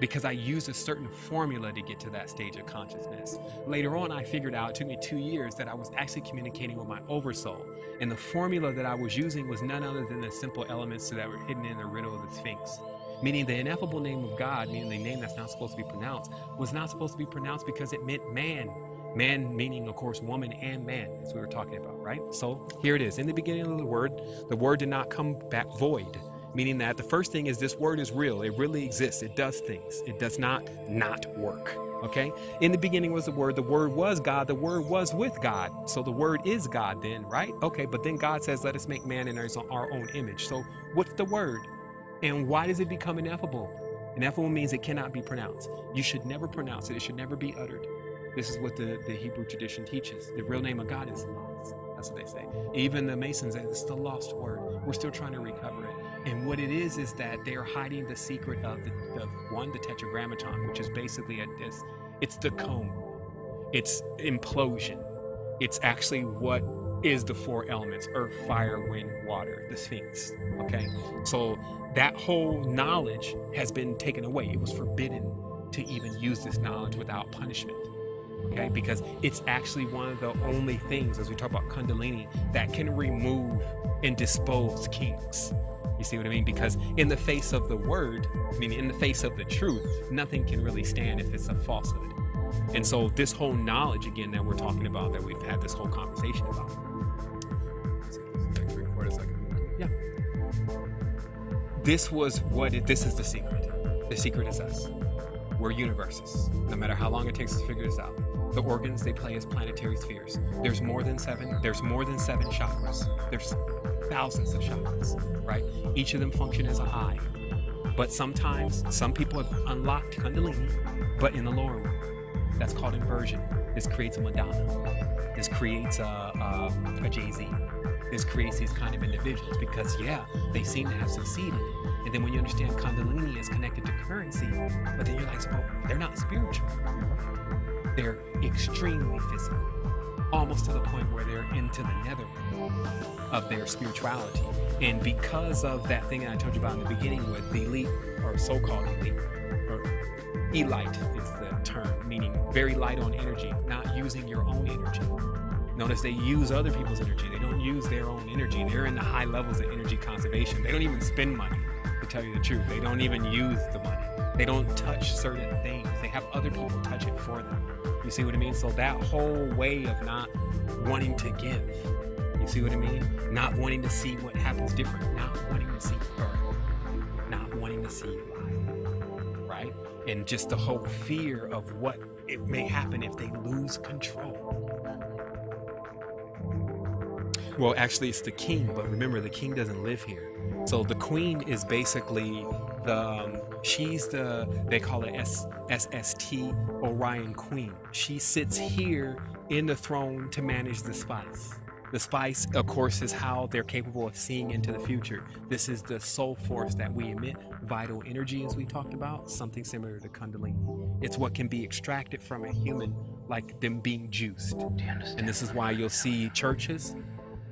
[SPEAKER 1] because I used a certain formula to get to that stage of consciousness. Later on, I figured out, it took me two years, that I was actually communicating with my oversoul. And the formula that I was using was none other than the simple elements that were hidden in the riddle of the Sphinx. Meaning the ineffable name of God, meaning the name that's not supposed to be pronounced, was not supposed to be pronounced because it meant man. Man meaning, of course, woman and man, as we were talking about, right? So here it is. In the beginning of the word, the word did not come back void, meaning that the first thing is this word is real. It really exists. It does things. It does not not work. Okay? In the beginning was the word. The word was God. The word was with God. So the word is God then, right? Okay, but then God says, let us make man in our own image. So what's the word? And why does it become ineffable? Ineffable means it cannot be pronounced. You should never pronounce it. It should never be uttered. This is what the, the Hebrew tradition teaches. The real name of God is lost. That's what they say. Even the Masons say it's the lost word. We're still trying to recover it. And what it is is that they are hiding the secret of the of one, the tetragrammaton, which is basically a, it's, it's the cone. It's implosion. It's actually what is the four elements earth, fire, wind, water, the Sphinx. Okay? So that whole knowledge has been taken away. It was forbidden to even use this knowledge without punishment okay? Because it's actually one of the only things, as we talk about Kundalini, that can remove and dispose kinks. You see what I mean? Because in the face of the word, I mean, in the face of the truth, nothing can really stand if it's a falsehood. And so, this whole knowledge, again, that we're talking about, that we've had this whole conversation about. Yeah. This was what it, this is the secret. The secret is us. We're universes. No matter how long it takes us to figure this out. The organs they play as planetary spheres. There's more than seven. There's more than seven chakras. There's thousands of chakras, right? Each of them function as an eye. But sometimes some people have unlocked Kundalini, but in the lower one. That's called inversion. This creates a Madonna. This creates a, um, a, a Jay Z. This creates these kind of individuals because, yeah, they seem to have succeeded. And then when you understand Kundalini is connected to currency, but then you're like, oh, they're not spiritual. They're extremely physical, almost to the point where they're into the nether of their spirituality. And because of that thing I told you about in the beginning with the elite, or so called elite, or elite is the term, meaning very light on energy, not using your own energy. Notice they use other people's energy. They don't use their own energy. They're in the high levels of energy conservation. They don't even spend money, to tell you the truth. They don't even use the money. They don't touch certain things. They have other people touch it for them. You see what I mean? So that whole way of not wanting to give, see what I mean? Not wanting to see what happens different, not wanting to see or not wanting to see life, right? And just the whole fear of what it may happen if they lose control. Well, actually, it's the king, but remember, the king doesn't live here. So the queen is basically the um, she's the they call it S, SST Orion Queen. She sits here in the throne to manage the spice. The spice, of course, is how they're capable of seeing into the future. This is the soul force that we emit, vital energy, as we talked about, something similar to Kundalini. It's what can be extracted from a human, like them being juiced. And this is why you'll see churches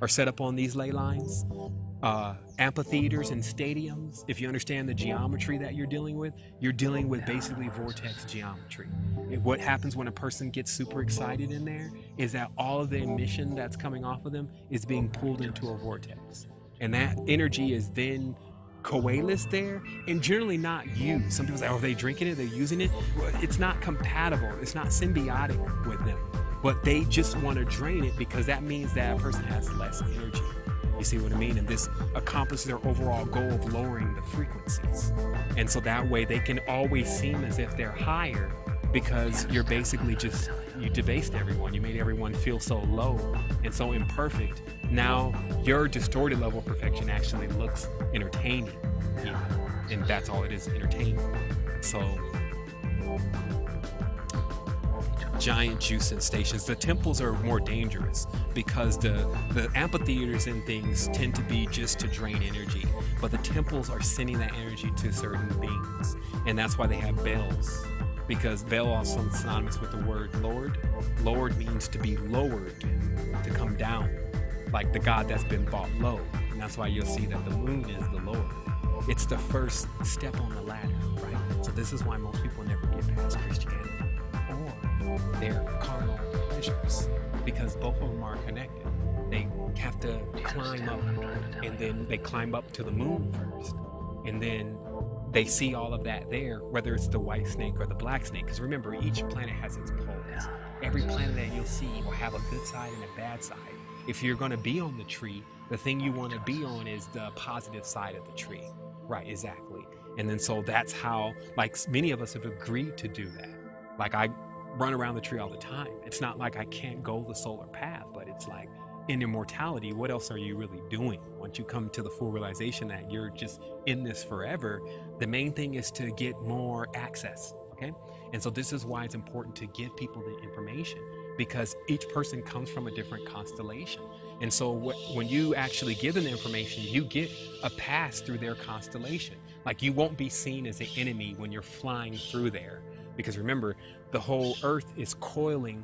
[SPEAKER 1] are set up on these ley lines, uh, amphitheaters and stadiums. If you understand the geometry that you're dealing with, you're dealing with basically vortex geometry. It- what happens when a person gets super excited in there is that all of the emission that's coming off of them is being pulled into a vortex. And that energy is then coalesced there and generally not used. Some people say, oh, are they drinking it? They're using it? It's not compatible. It's not symbiotic with them. But they just want to drain it because that means that person has less energy. You see what I mean? And this accomplishes their overall goal of lowering the frequencies. And so that way they can always seem as if they're higher because you're basically just, you debased everyone. You made everyone feel so low and so imperfect. Now your distorted level of perfection actually looks entertaining. You know? And that's all it is entertaining. So giant juicing stations. The temples are more dangerous because the the amphitheaters and things tend to be just to drain energy, but the temples are sending that energy to certain beings, and that's why they have bells. Because bell also is synonymous with the word Lord. Lord means to be lowered, to come down, like the God that's been brought low, and that's why you'll see that the moon is the Lord. It's the first step on the ladder, right? So this is why most people never get past Christianity their carnal pleasures because both of them are connected. They have to climb up and then they climb up to the moon first and then they see all of that there, whether it's the white snake or the black snake. Because remember, each planet has its poles. Every planet that you'll see will have a good side and a bad side. If you're going to be on the tree, the thing you want to be on is the positive side of the tree. Right, exactly. And then so that's how, like, many of us have agreed to do that. Like, I run around the tree all the time. It's not like I can't go the solar path, but it's like in immortality, what else are you really doing? Once you come to the full realization that you're just in this forever, the main thing is to get more access. Okay. And so this is why it's important to give people the information because each person comes from a different constellation. And so wh- when you actually give them the information, you get a pass through their constellation. Like you won't be seen as an enemy when you're flying through there. Because remember, the whole earth is coiling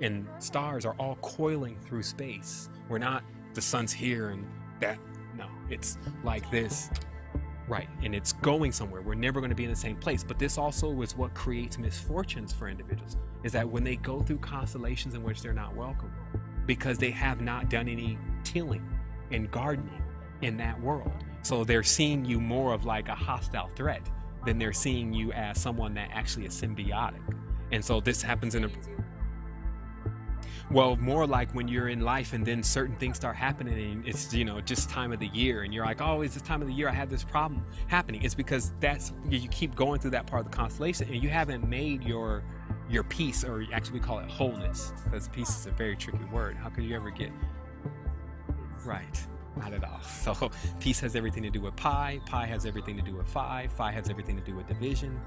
[SPEAKER 1] and stars are all coiling through space. We're not the sun's here and that. No, it's like this. Right, and it's going somewhere. We're never going to be in the same place. But this also is what creates misfortunes for individuals is that when they go through constellations in which they're not welcome because they have not done any tilling and gardening in that world. So they're seeing you more of like a hostile threat than they're seeing you as someone that actually is symbiotic. And so this happens in a well, more like when you're in life and then certain things start happening and it's, you know, just time of the year and you're like, oh, it's this time of the year I have this problem happening. It's because that's, you keep going through that part of the constellation and you haven't made your your peace, or actually we call it wholeness, because peace is a very tricky word. How could you ever get right? Not at all. So peace has everything to do with pi, pi has everything to do with phi, phi has everything to do with division.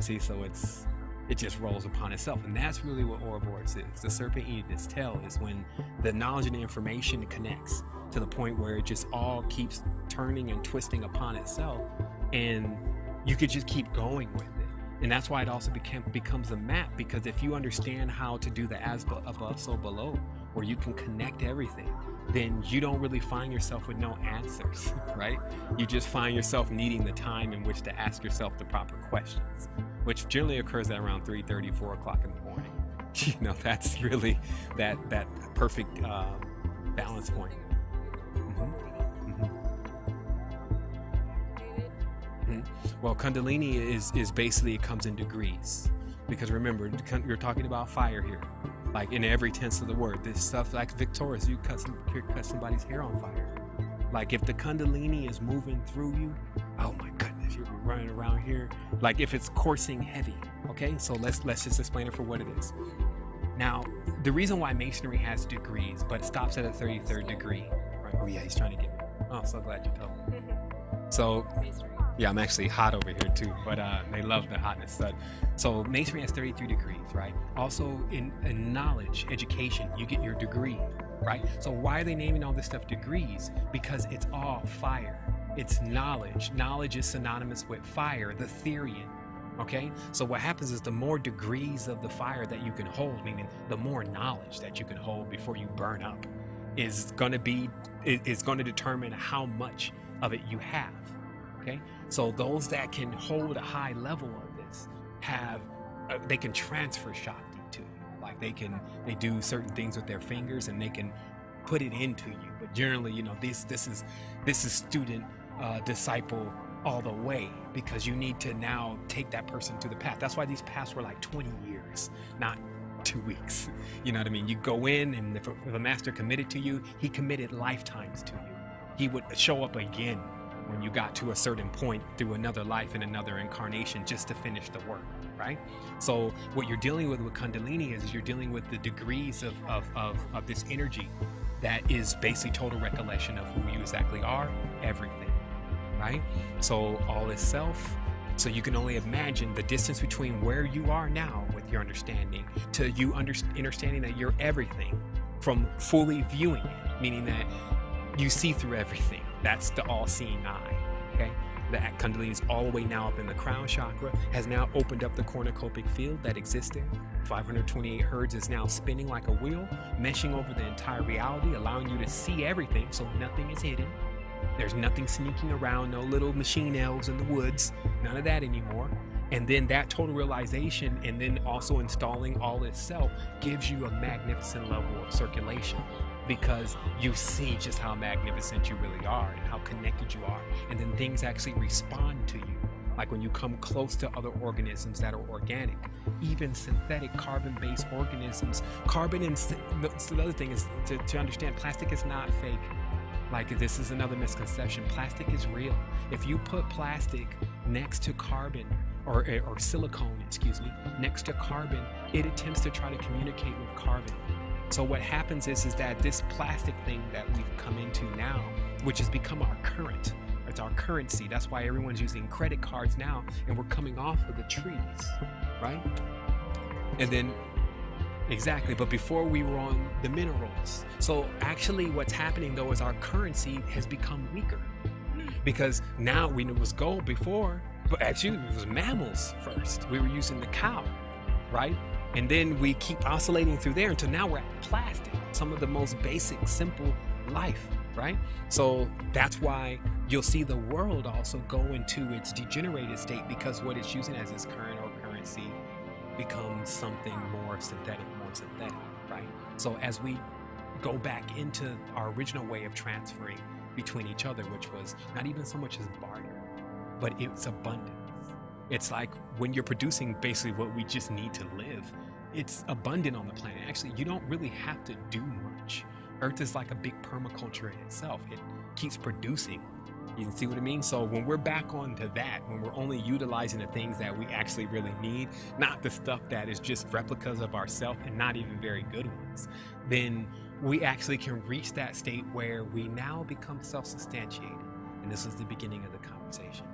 [SPEAKER 1] See, so it's It just rolls upon itself. And that's really what Ouroboros is. The serpent eating its tail is when the knowledge and the information connects to the point where it just all keeps turning and twisting upon itself. And you could just keep going with it. And that's why it also became, becomes a map because if you understand how to do the as above, so below, where you can connect everything, then you don't really find yourself with no answers, <laughs> right? You just find yourself needing the time in which to ask yourself the proper questions, which generally occurs at around 3 4 o'clock in the morning. <laughs> You know, that's really that that perfect uh, balance point. Mhm, mhm. Mhm. Well, Kundalini is is basically it comes in degrees, because remember you're talking about fire here, like in every tense of the word. This stuff like Victorious, you cut some you cut somebody's hair on fire. Like if the Kundalini is moving through you, oh my goodness, you're running around here. Like if it's coursing heavy. Okay, so let's let's just explain it for what it is. Now, the reason why masonry has degrees, but it stops at a 33rd degree. Right? Oh yeah, he's trying to get me. Oh, so glad you told me. Mm-hmm. So
[SPEAKER 2] Masonry.
[SPEAKER 1] Yeah, I'm actually hot over here too, but uh, they love the hotness. So, so masonry has 33 degrees, right? Also in, in knowledge, education, you get your degree, right? So why are they naming all this stuff degrees? Because it's all fire. It's knowledge. Knowledge is synonymous with fire, the Therian. Okay, so what happens is the more degrees of the fire that you can hold, meaning the more knowledge that you can hold before you burn up, is going to be is, is going to determine how much of it you have. Okay, so those that can hold a high level of this have uh, they can transfer Shakti to you. Like they can they do certain things with their fingers and they can put it into you. But generally, you know, this this is this is student uh, disciple all the way because you need to now take that person to the path. That's why these paths were like 20 years, not two weeks. You know what I mean? You go in, and if a, if a master committed to you, he committed lifetimes to you. He would show up again when you got to a certain point through another life and another incarnation just to finish the work, right? So what you're dealing with with Kundalini is, you're dealing with the degrees of, of, of, of this energy that is basically total recollection of who you exactly are, everything, right? So all is self. So you can only imagine the distance between where you are now with your understanding to you under, understanding that you're everything from fully viewing it, meaning that you see through everything. That's the all-seeing eye. Okay. The Kundalini is all the way now up in the crown chakra, has now opened up the cornucopic field that existed. 528 hertz is now spinning like a wheel, meshing over the entire reality, allowing you to see everything so nothing is hidden. There's nothing sneaking around, no little machine elves in the woods, none of that anymore. And then that total realization, and then also installing all itself, gives you a magnificent level of circulation because you see just how magnificent you really are and how connected you are. And then things actually respond to you. Like when you come close to other organisms that are organic, even synthetic carbon based organisms. Carbon and so the other thing is to, to understand plastic is not fake. Like this is another misconception. Plastic is real. If you put plastic next to carbon or, or silicone, excuse me, next to carbon, it attempts to try to communicate with carbon. So what happens is is that this plastic thing that we've come into now, which has become our current, it's our currency. That's why everyone's using credit cards now, and we're coming off of the trees, right? And then Exactly, but before we were on the minerals. So actually, what's happening though is our currency has become weaker because now we knew it was gold before, but actually it was mammals first. We were using the cow, right? And then we keep oscillating through there until now we're at plastic, some of the most basic, simple life, right? So that's why you'll see the world also go into its degenerated state because what it's using as its current or currency becomes something more synthetic, more synthetic, right? So as we go back into our original way of transferring between each other, which was not even so much as barter, but it's abundance. It's like when you're producing basically what we just need to live, it's abundant on the planet. Actually, you don't really have to do much. Earth is like a big permaculture in itself. It keeps producing. You can see what I mean? So when we're back onto that, when we're only utilizing the things that we actually really need, not the stuff that is just replicas of ourselves and not even very good ones, then we actually can reach that state where we now become self-substantiated. And this is the beginning of the conversation.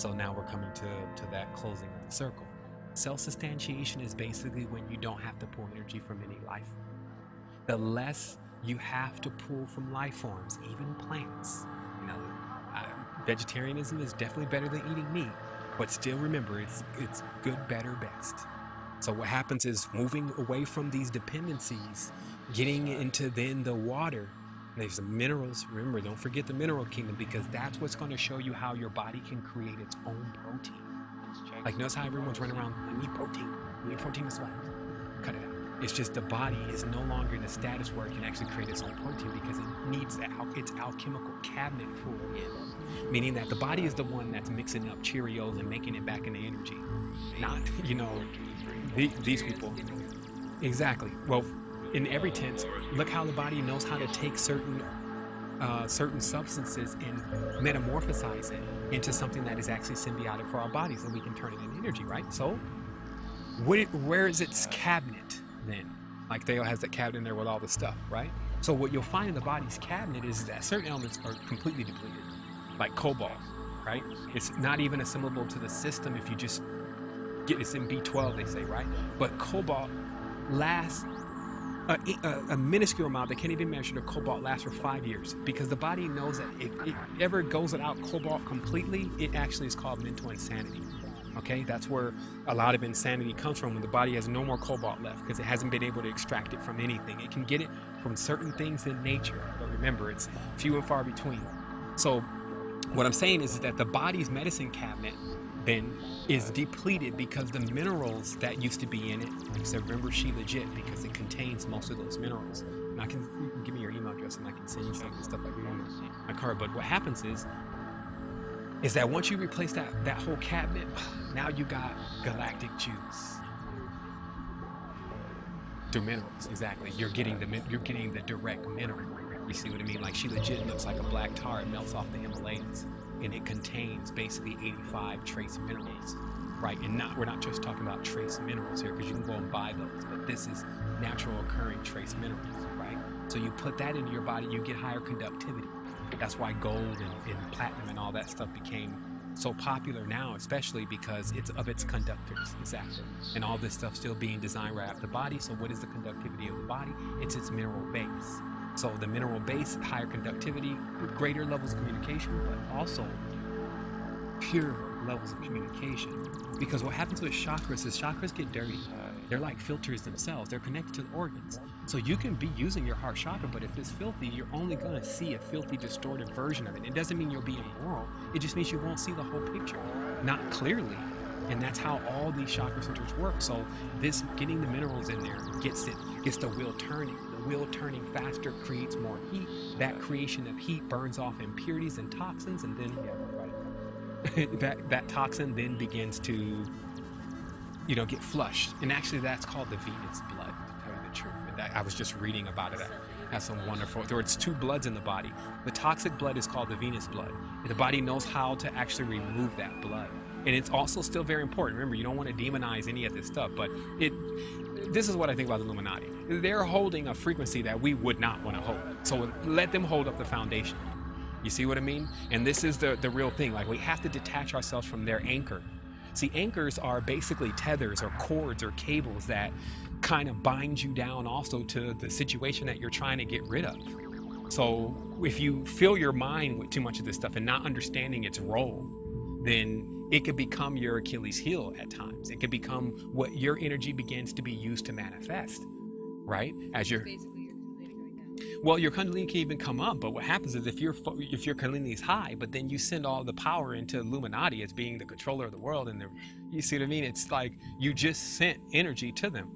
[SPEAKER 1] So now we're coming to, to that closing of the circle. Self-substantiation is basically when you don't have to pull energy from any life. The less you have to pull from life forms, even plants. You know, uh, vegetarianism is definitely better than eating meat, but still remember it's it's good, better, best. So what happens is moving away from these dependencies, getting into then the water. There's the minerals. Remember, don't forget the mineral kingdom because that's what's going to show you how your body can create its own protein. Like notice how everyone's running around. I need protein. I need protein as well. Cut it out. It's just the body is no longer in a status where it can actually create its own protein because it needs that al- its alchemical cabinet full in. Meaning that the body is the one that's mixing up Cheerios and making it back into energy. Not, you know, the, these people. Exactly. Well, in every tense, look how the body knows how to take certain uh, certain substances and metamorphosize it into something that is actually symbiotic for our bodies, and we can turn it into energy, right? So, it, where is its cabinet then? Like Theo has that cabinet in there with all the stuff, right? So what you'll find in the body's cabinet is that certain elements are completely depleted, like cobalt, right? It's not even assimilable to the system if you just get this in B12, they say, right? But cobalt lasts a, a, a minuscule amount. They can't even measure the cobalt lasts for five years because the body knows that if it ever goes without cobalt completely, it actually is called mental insanity. Okay, that's where a lot of insanity comes from when the body has no more cobalt left because it hasn't been able to extract it from anything. It can get it from certain things in nature, but remember, it's few and far between. So, what I'm saying is that the body's medicine cabinet then is depleted because the minerals that used to be in it, like I said, remember Shilajit because contains most of those minerals. And I can, can give me your email address and I can send you some stuff like that my card. But what happens is, is that once you replace that that whole cabinet, <sighs> now you got galactic juice. Through minerals, exactly. You're getting the you're getting the direct mineral. You see what I mean? Like Shilajit looks like a black tar. It melts off the Himalayas, and it contains basically 85 trace minerals, right? And not we're not just talking about trace minerals here because you can go and buy those, but this is natural occurring trace minerals, right? So you put that into your body, you get higher conductivity. That's why gold and, and platinum and all that stuff became so popular now, especially because it's of its conductors, exactly. And all this stuff still being designed right after the body. So what is the conductivity of the body? It's its mineral base. So the mineral base, higher conductivity, greater levels of communication, but also pure levels of communication. Because what happens with chakras is chakras get dirty. They're like filters themselves. They're connected to the organs. So you can be using your heart chakra, but if it's filthy, you're only going to see a filthy, distorted version of it. It doesn't mean you'll be immoral. It just means you won't see the whole picture, not clearly. And that's how all these chakra centers work. So this getting the minerals in there gets it, gets the wheel turning. The wheel turning faster creates more heat. That creation of heat burns off impurities and toxins, and then yeah, <laughs> that that toxin then begins to you know, get flushed. And actually, that's called the venous blood, to tell you the truth. And that, I was just reading about it. Has some wonderful, there it's two bloods in the body. The toxic blood is called the venous blood. And the body knows how to actually remove that blood. And it's also still very important. Remember, you don't want to demonize any of this stuff, but it. This is what I think about the Illuminati. They're holding a frequency that we would not want to hold. So let them hold up the foundation. You see what I mean? And this is the the real thing. Like we have to detach ourselves from their anchor See, anchors are basically tethers or cords or cables that kind of bind you down also to the situation that you're trying to get rid of. So if you fill your mind with too much of this stuff and not understanding its role, then it could become your Achilles heel at times. It could become what your energy begins to be used to manifest, right? As your
[SPEAKER 2] Basically,
[SPEAKER 1] well, your kundalini can even come up, but what happens is if your if your kundalini is high, but then you send all the power into Illuminati as being the controller of the world, and you see what I mean? It's like you just sent energy to them,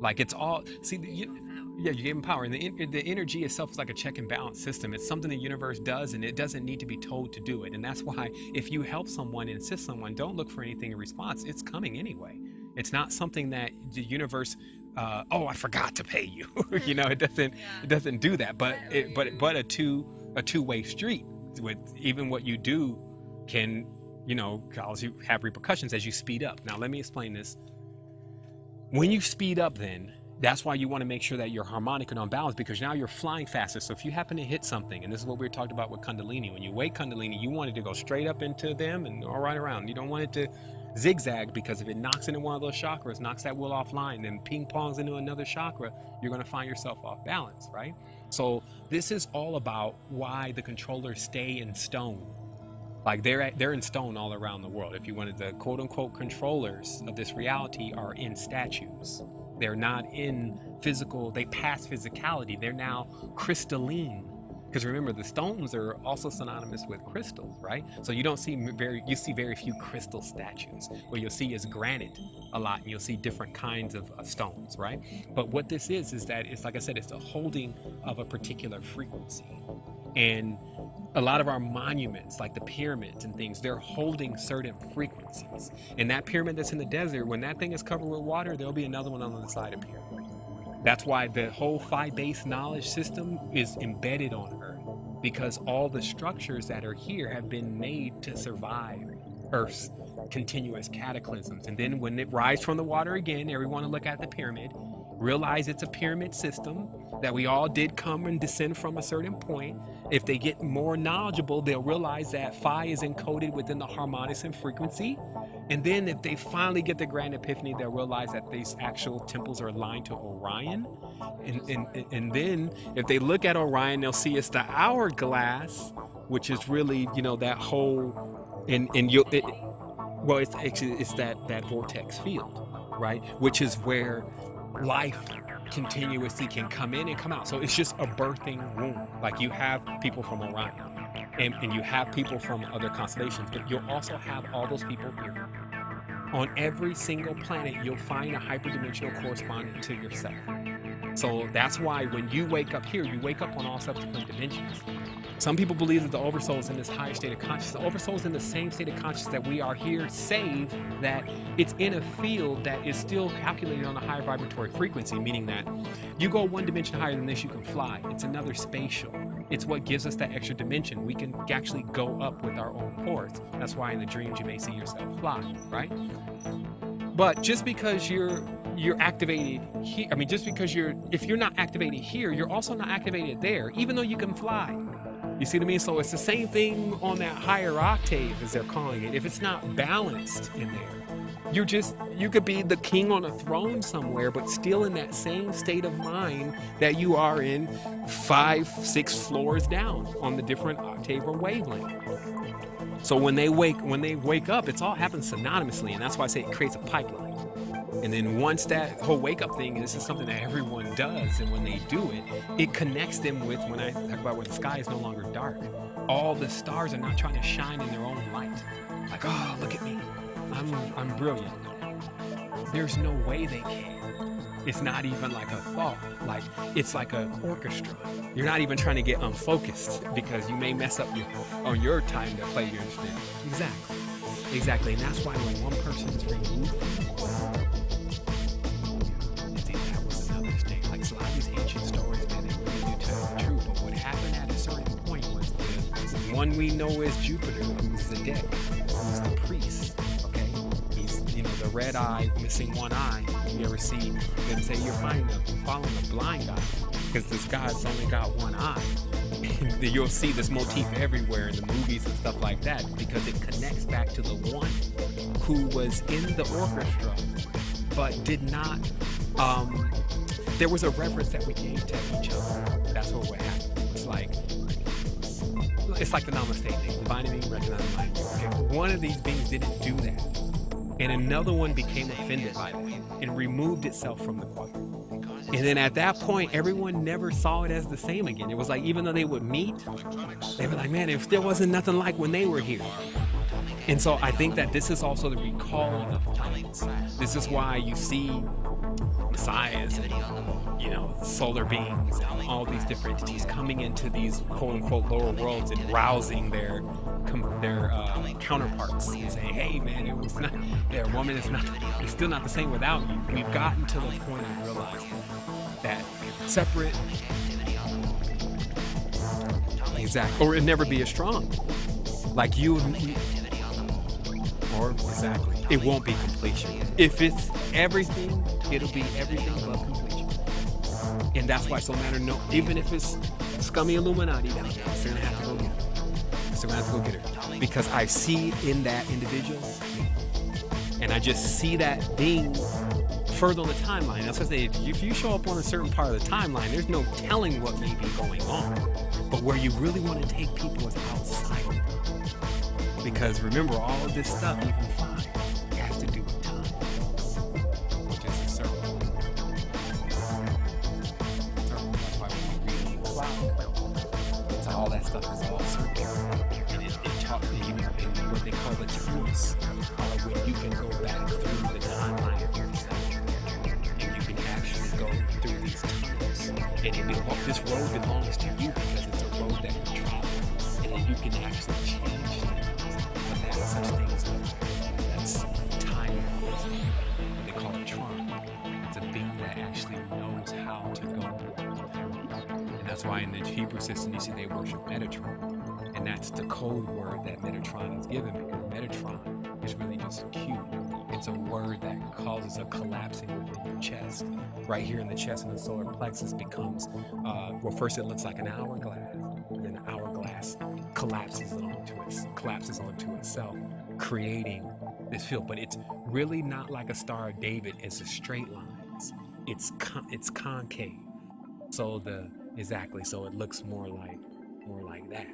[SPEAKER 1] like it's all see. You, yeah, you gave them power, and the the energy itself is like a check and balance system. It's something the universe does, and it doesn't need to be told to do it. And that's why if you help someone and assist someone, don't look for anything in response. It's coming anyway. It's not something that the universe. Uh, oh, I forgot to pay you. <laughs> you know, it <laughs> doesn't. It doesn't do that. But it, but but a two a two way street with even what you do can you know cause you have repercussions as you speed up. Now let me explain this. When you speed up, then That's why you want to make sure that you're harmonic and on balance because now you're flying faster. So if you happen to hit something, and this is what we were talking about with Kundalini, when you wake Kundalini, you want it to go straight up into them and all right around. You don't want it to zigzag because if it knocks into one of those chakras, knocks that wheel offline, then ping pongs into another chakra, you're going to find yourself off balance, right? So this is all about why the controllers stay in stone. Like they're at, they're in stone all around the world. If you wanted the quote unquote controllers of this reality are in statues. They're not in physical, they pass physicality. They're now crystalline. Because remember, the stones are also synonymous with crystals, right? So you don't see very, you see very few crystal statues. What you'll see is granite a lot, and you'll see different kinds of stones, right? But what this is, is that it's like I said, it's a holding of a particular frequency. And a lot of our monuments, like the pyramids and things, they're holding certain frequencies. And that pyramid that's in the desert, when that thing is covered with water, there'll be another one on the side of pyramid. That's why the whole phi-based knowledge system is embedded on Earth, because all the structures that are here have been made to survive Earth's continuous cataclysms. And then when it rises from the water again, everyone will look at the pyramid, realize it's a pyramid system, that we all did come and descend from a certain point. If they get more knowledgeable, they'll realize that phi is encoded within the harmonics and frequency. And then if they finally get the grand epiphany, they'll realize that these actual temples are aligned to Orion. And, and, and then if they look at Orion, they'll see it's the hourglass, which is really, you know, that whole, and, and you it, well, it's actually, it's that, that vortex field, right? Which is where life continuously can come in and come out. So it's just a birthing womb. Like you have people from Orion and, and you have people from other constellations, but you'll also have all those people here. On every single planet, you'll find a hyperdimensional correspondent to yourself. So that's why when you wake up here, you wake up on all subsequent dimensions. Some people believe that the oversoul is in this higher state of consciousness. The oversoul is in the same state of consciousness that we are here, save that it's in a field that is still calculated on a higher vibratory frequency, meaning that you go one dimension higher than this, you can fly. It's another spatial. It's what gives us that extra dimension. We can actually go up with our own ports. That's why in the dreams you may see yourself fly, right? But just because you're you're activated here, I mean, just because you're if you're not activated here, you're also not activated there, even though you can fly. You see what I mean? So it's the same thing on that higher octave, as they're calling it. If it's not balanced in there, you're just you could be the king on a throne somewhere, but still in that same state of mind that you are in five, six floors down on the different octave or wavelength. So when they wake when they wake up, it's all happens synonymously, and that's why I say it creates a pipeline. And then once that whole wake up thing, this is something that everyone does, and when they do it, it connects them with when I talk about where the sky is no longer dark. All the stars are not trying to shine in their own light. Like, oh, look at me. I'm I'm brilliant. There's no way they can. It's not even like a thought. Like it's like an orchestra. You're not even trying to get unfocused because you may mess up your on your time to play your instrument. Exactly. Exactly. And that's why when one person is removed ancient stories, man, they really the truth. But what happened at a certain point was the one we know is Jupiter, who's the dead, who's the priest. Okay, he's you know the red eye, missing one eye. You ever see them say you're finding a, following a blind guy because this guy's only got one eye. <laughs> You'll see this motif everywhere in the movies and stuff like that because it connects back to the one who was in the orchestra but did not. Um, there was a reference that we gave to each other. That's what would happen. It's like it's like the namaste thing. Divine being recognized mind. Okay, one of these beings didn't do that, and another one became offended by that and removed itself from the quadrant. And then at that point, everyone never saw it as the same again. It was like even though they would meet, they were like, man, if there wasn't nothing like when they were here. And so I think that this is also the recalling of planets. This is why you see messiahs and you know solar beings and all these different entities coming into these quote unquote lower worlds and rousing their their uh, counterparts and saying, "Hey, man, it was not their woman is not it's still not the same without you." We've gotten to the point of realizing that separate exactly. Or it never be as strong. Like you or exactly it won't be completion if it's everything it'll be everything but completion And that's why it's so matter. No, even if it's scummy Illuminati down there, I'm still gonna have to go get her. I'm still gonna have to go get her because I see in that individual, and I just see that being further on the timeline. That's what I say. If you show up on a certain part of the timeline, there's no telling what may be going on. But where you really want to take people is outside. Because remember, all of this stuff, even five, has all that stuff is circle. And it, it taught me what they call the tunnels, uh, you can go back through the timeline of yourself and you can actually go through these tunnels. And it belong, this road belongs to you because it's a road that you travel. And you can actually change things. But that's such things why in the Hebrew see they worship Metatron. And that's the code word that Metatron is given because Metatron is really just a cube. It's a word that causes a collapsing within your chest. Right here in the chest and the solar plexus becomes, uh, well, first it looks like an hourglass, and then the hourglass collapses onto its collapses onto itself, creating this field. But it's really not like a Star of David. It's a straight line. It's, con- it's concave. So the exactly. So it looks more like more like that.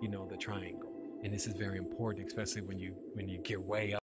[SPEAKER 1] You know, the triangle. And this is very important, especially when you when you get way up.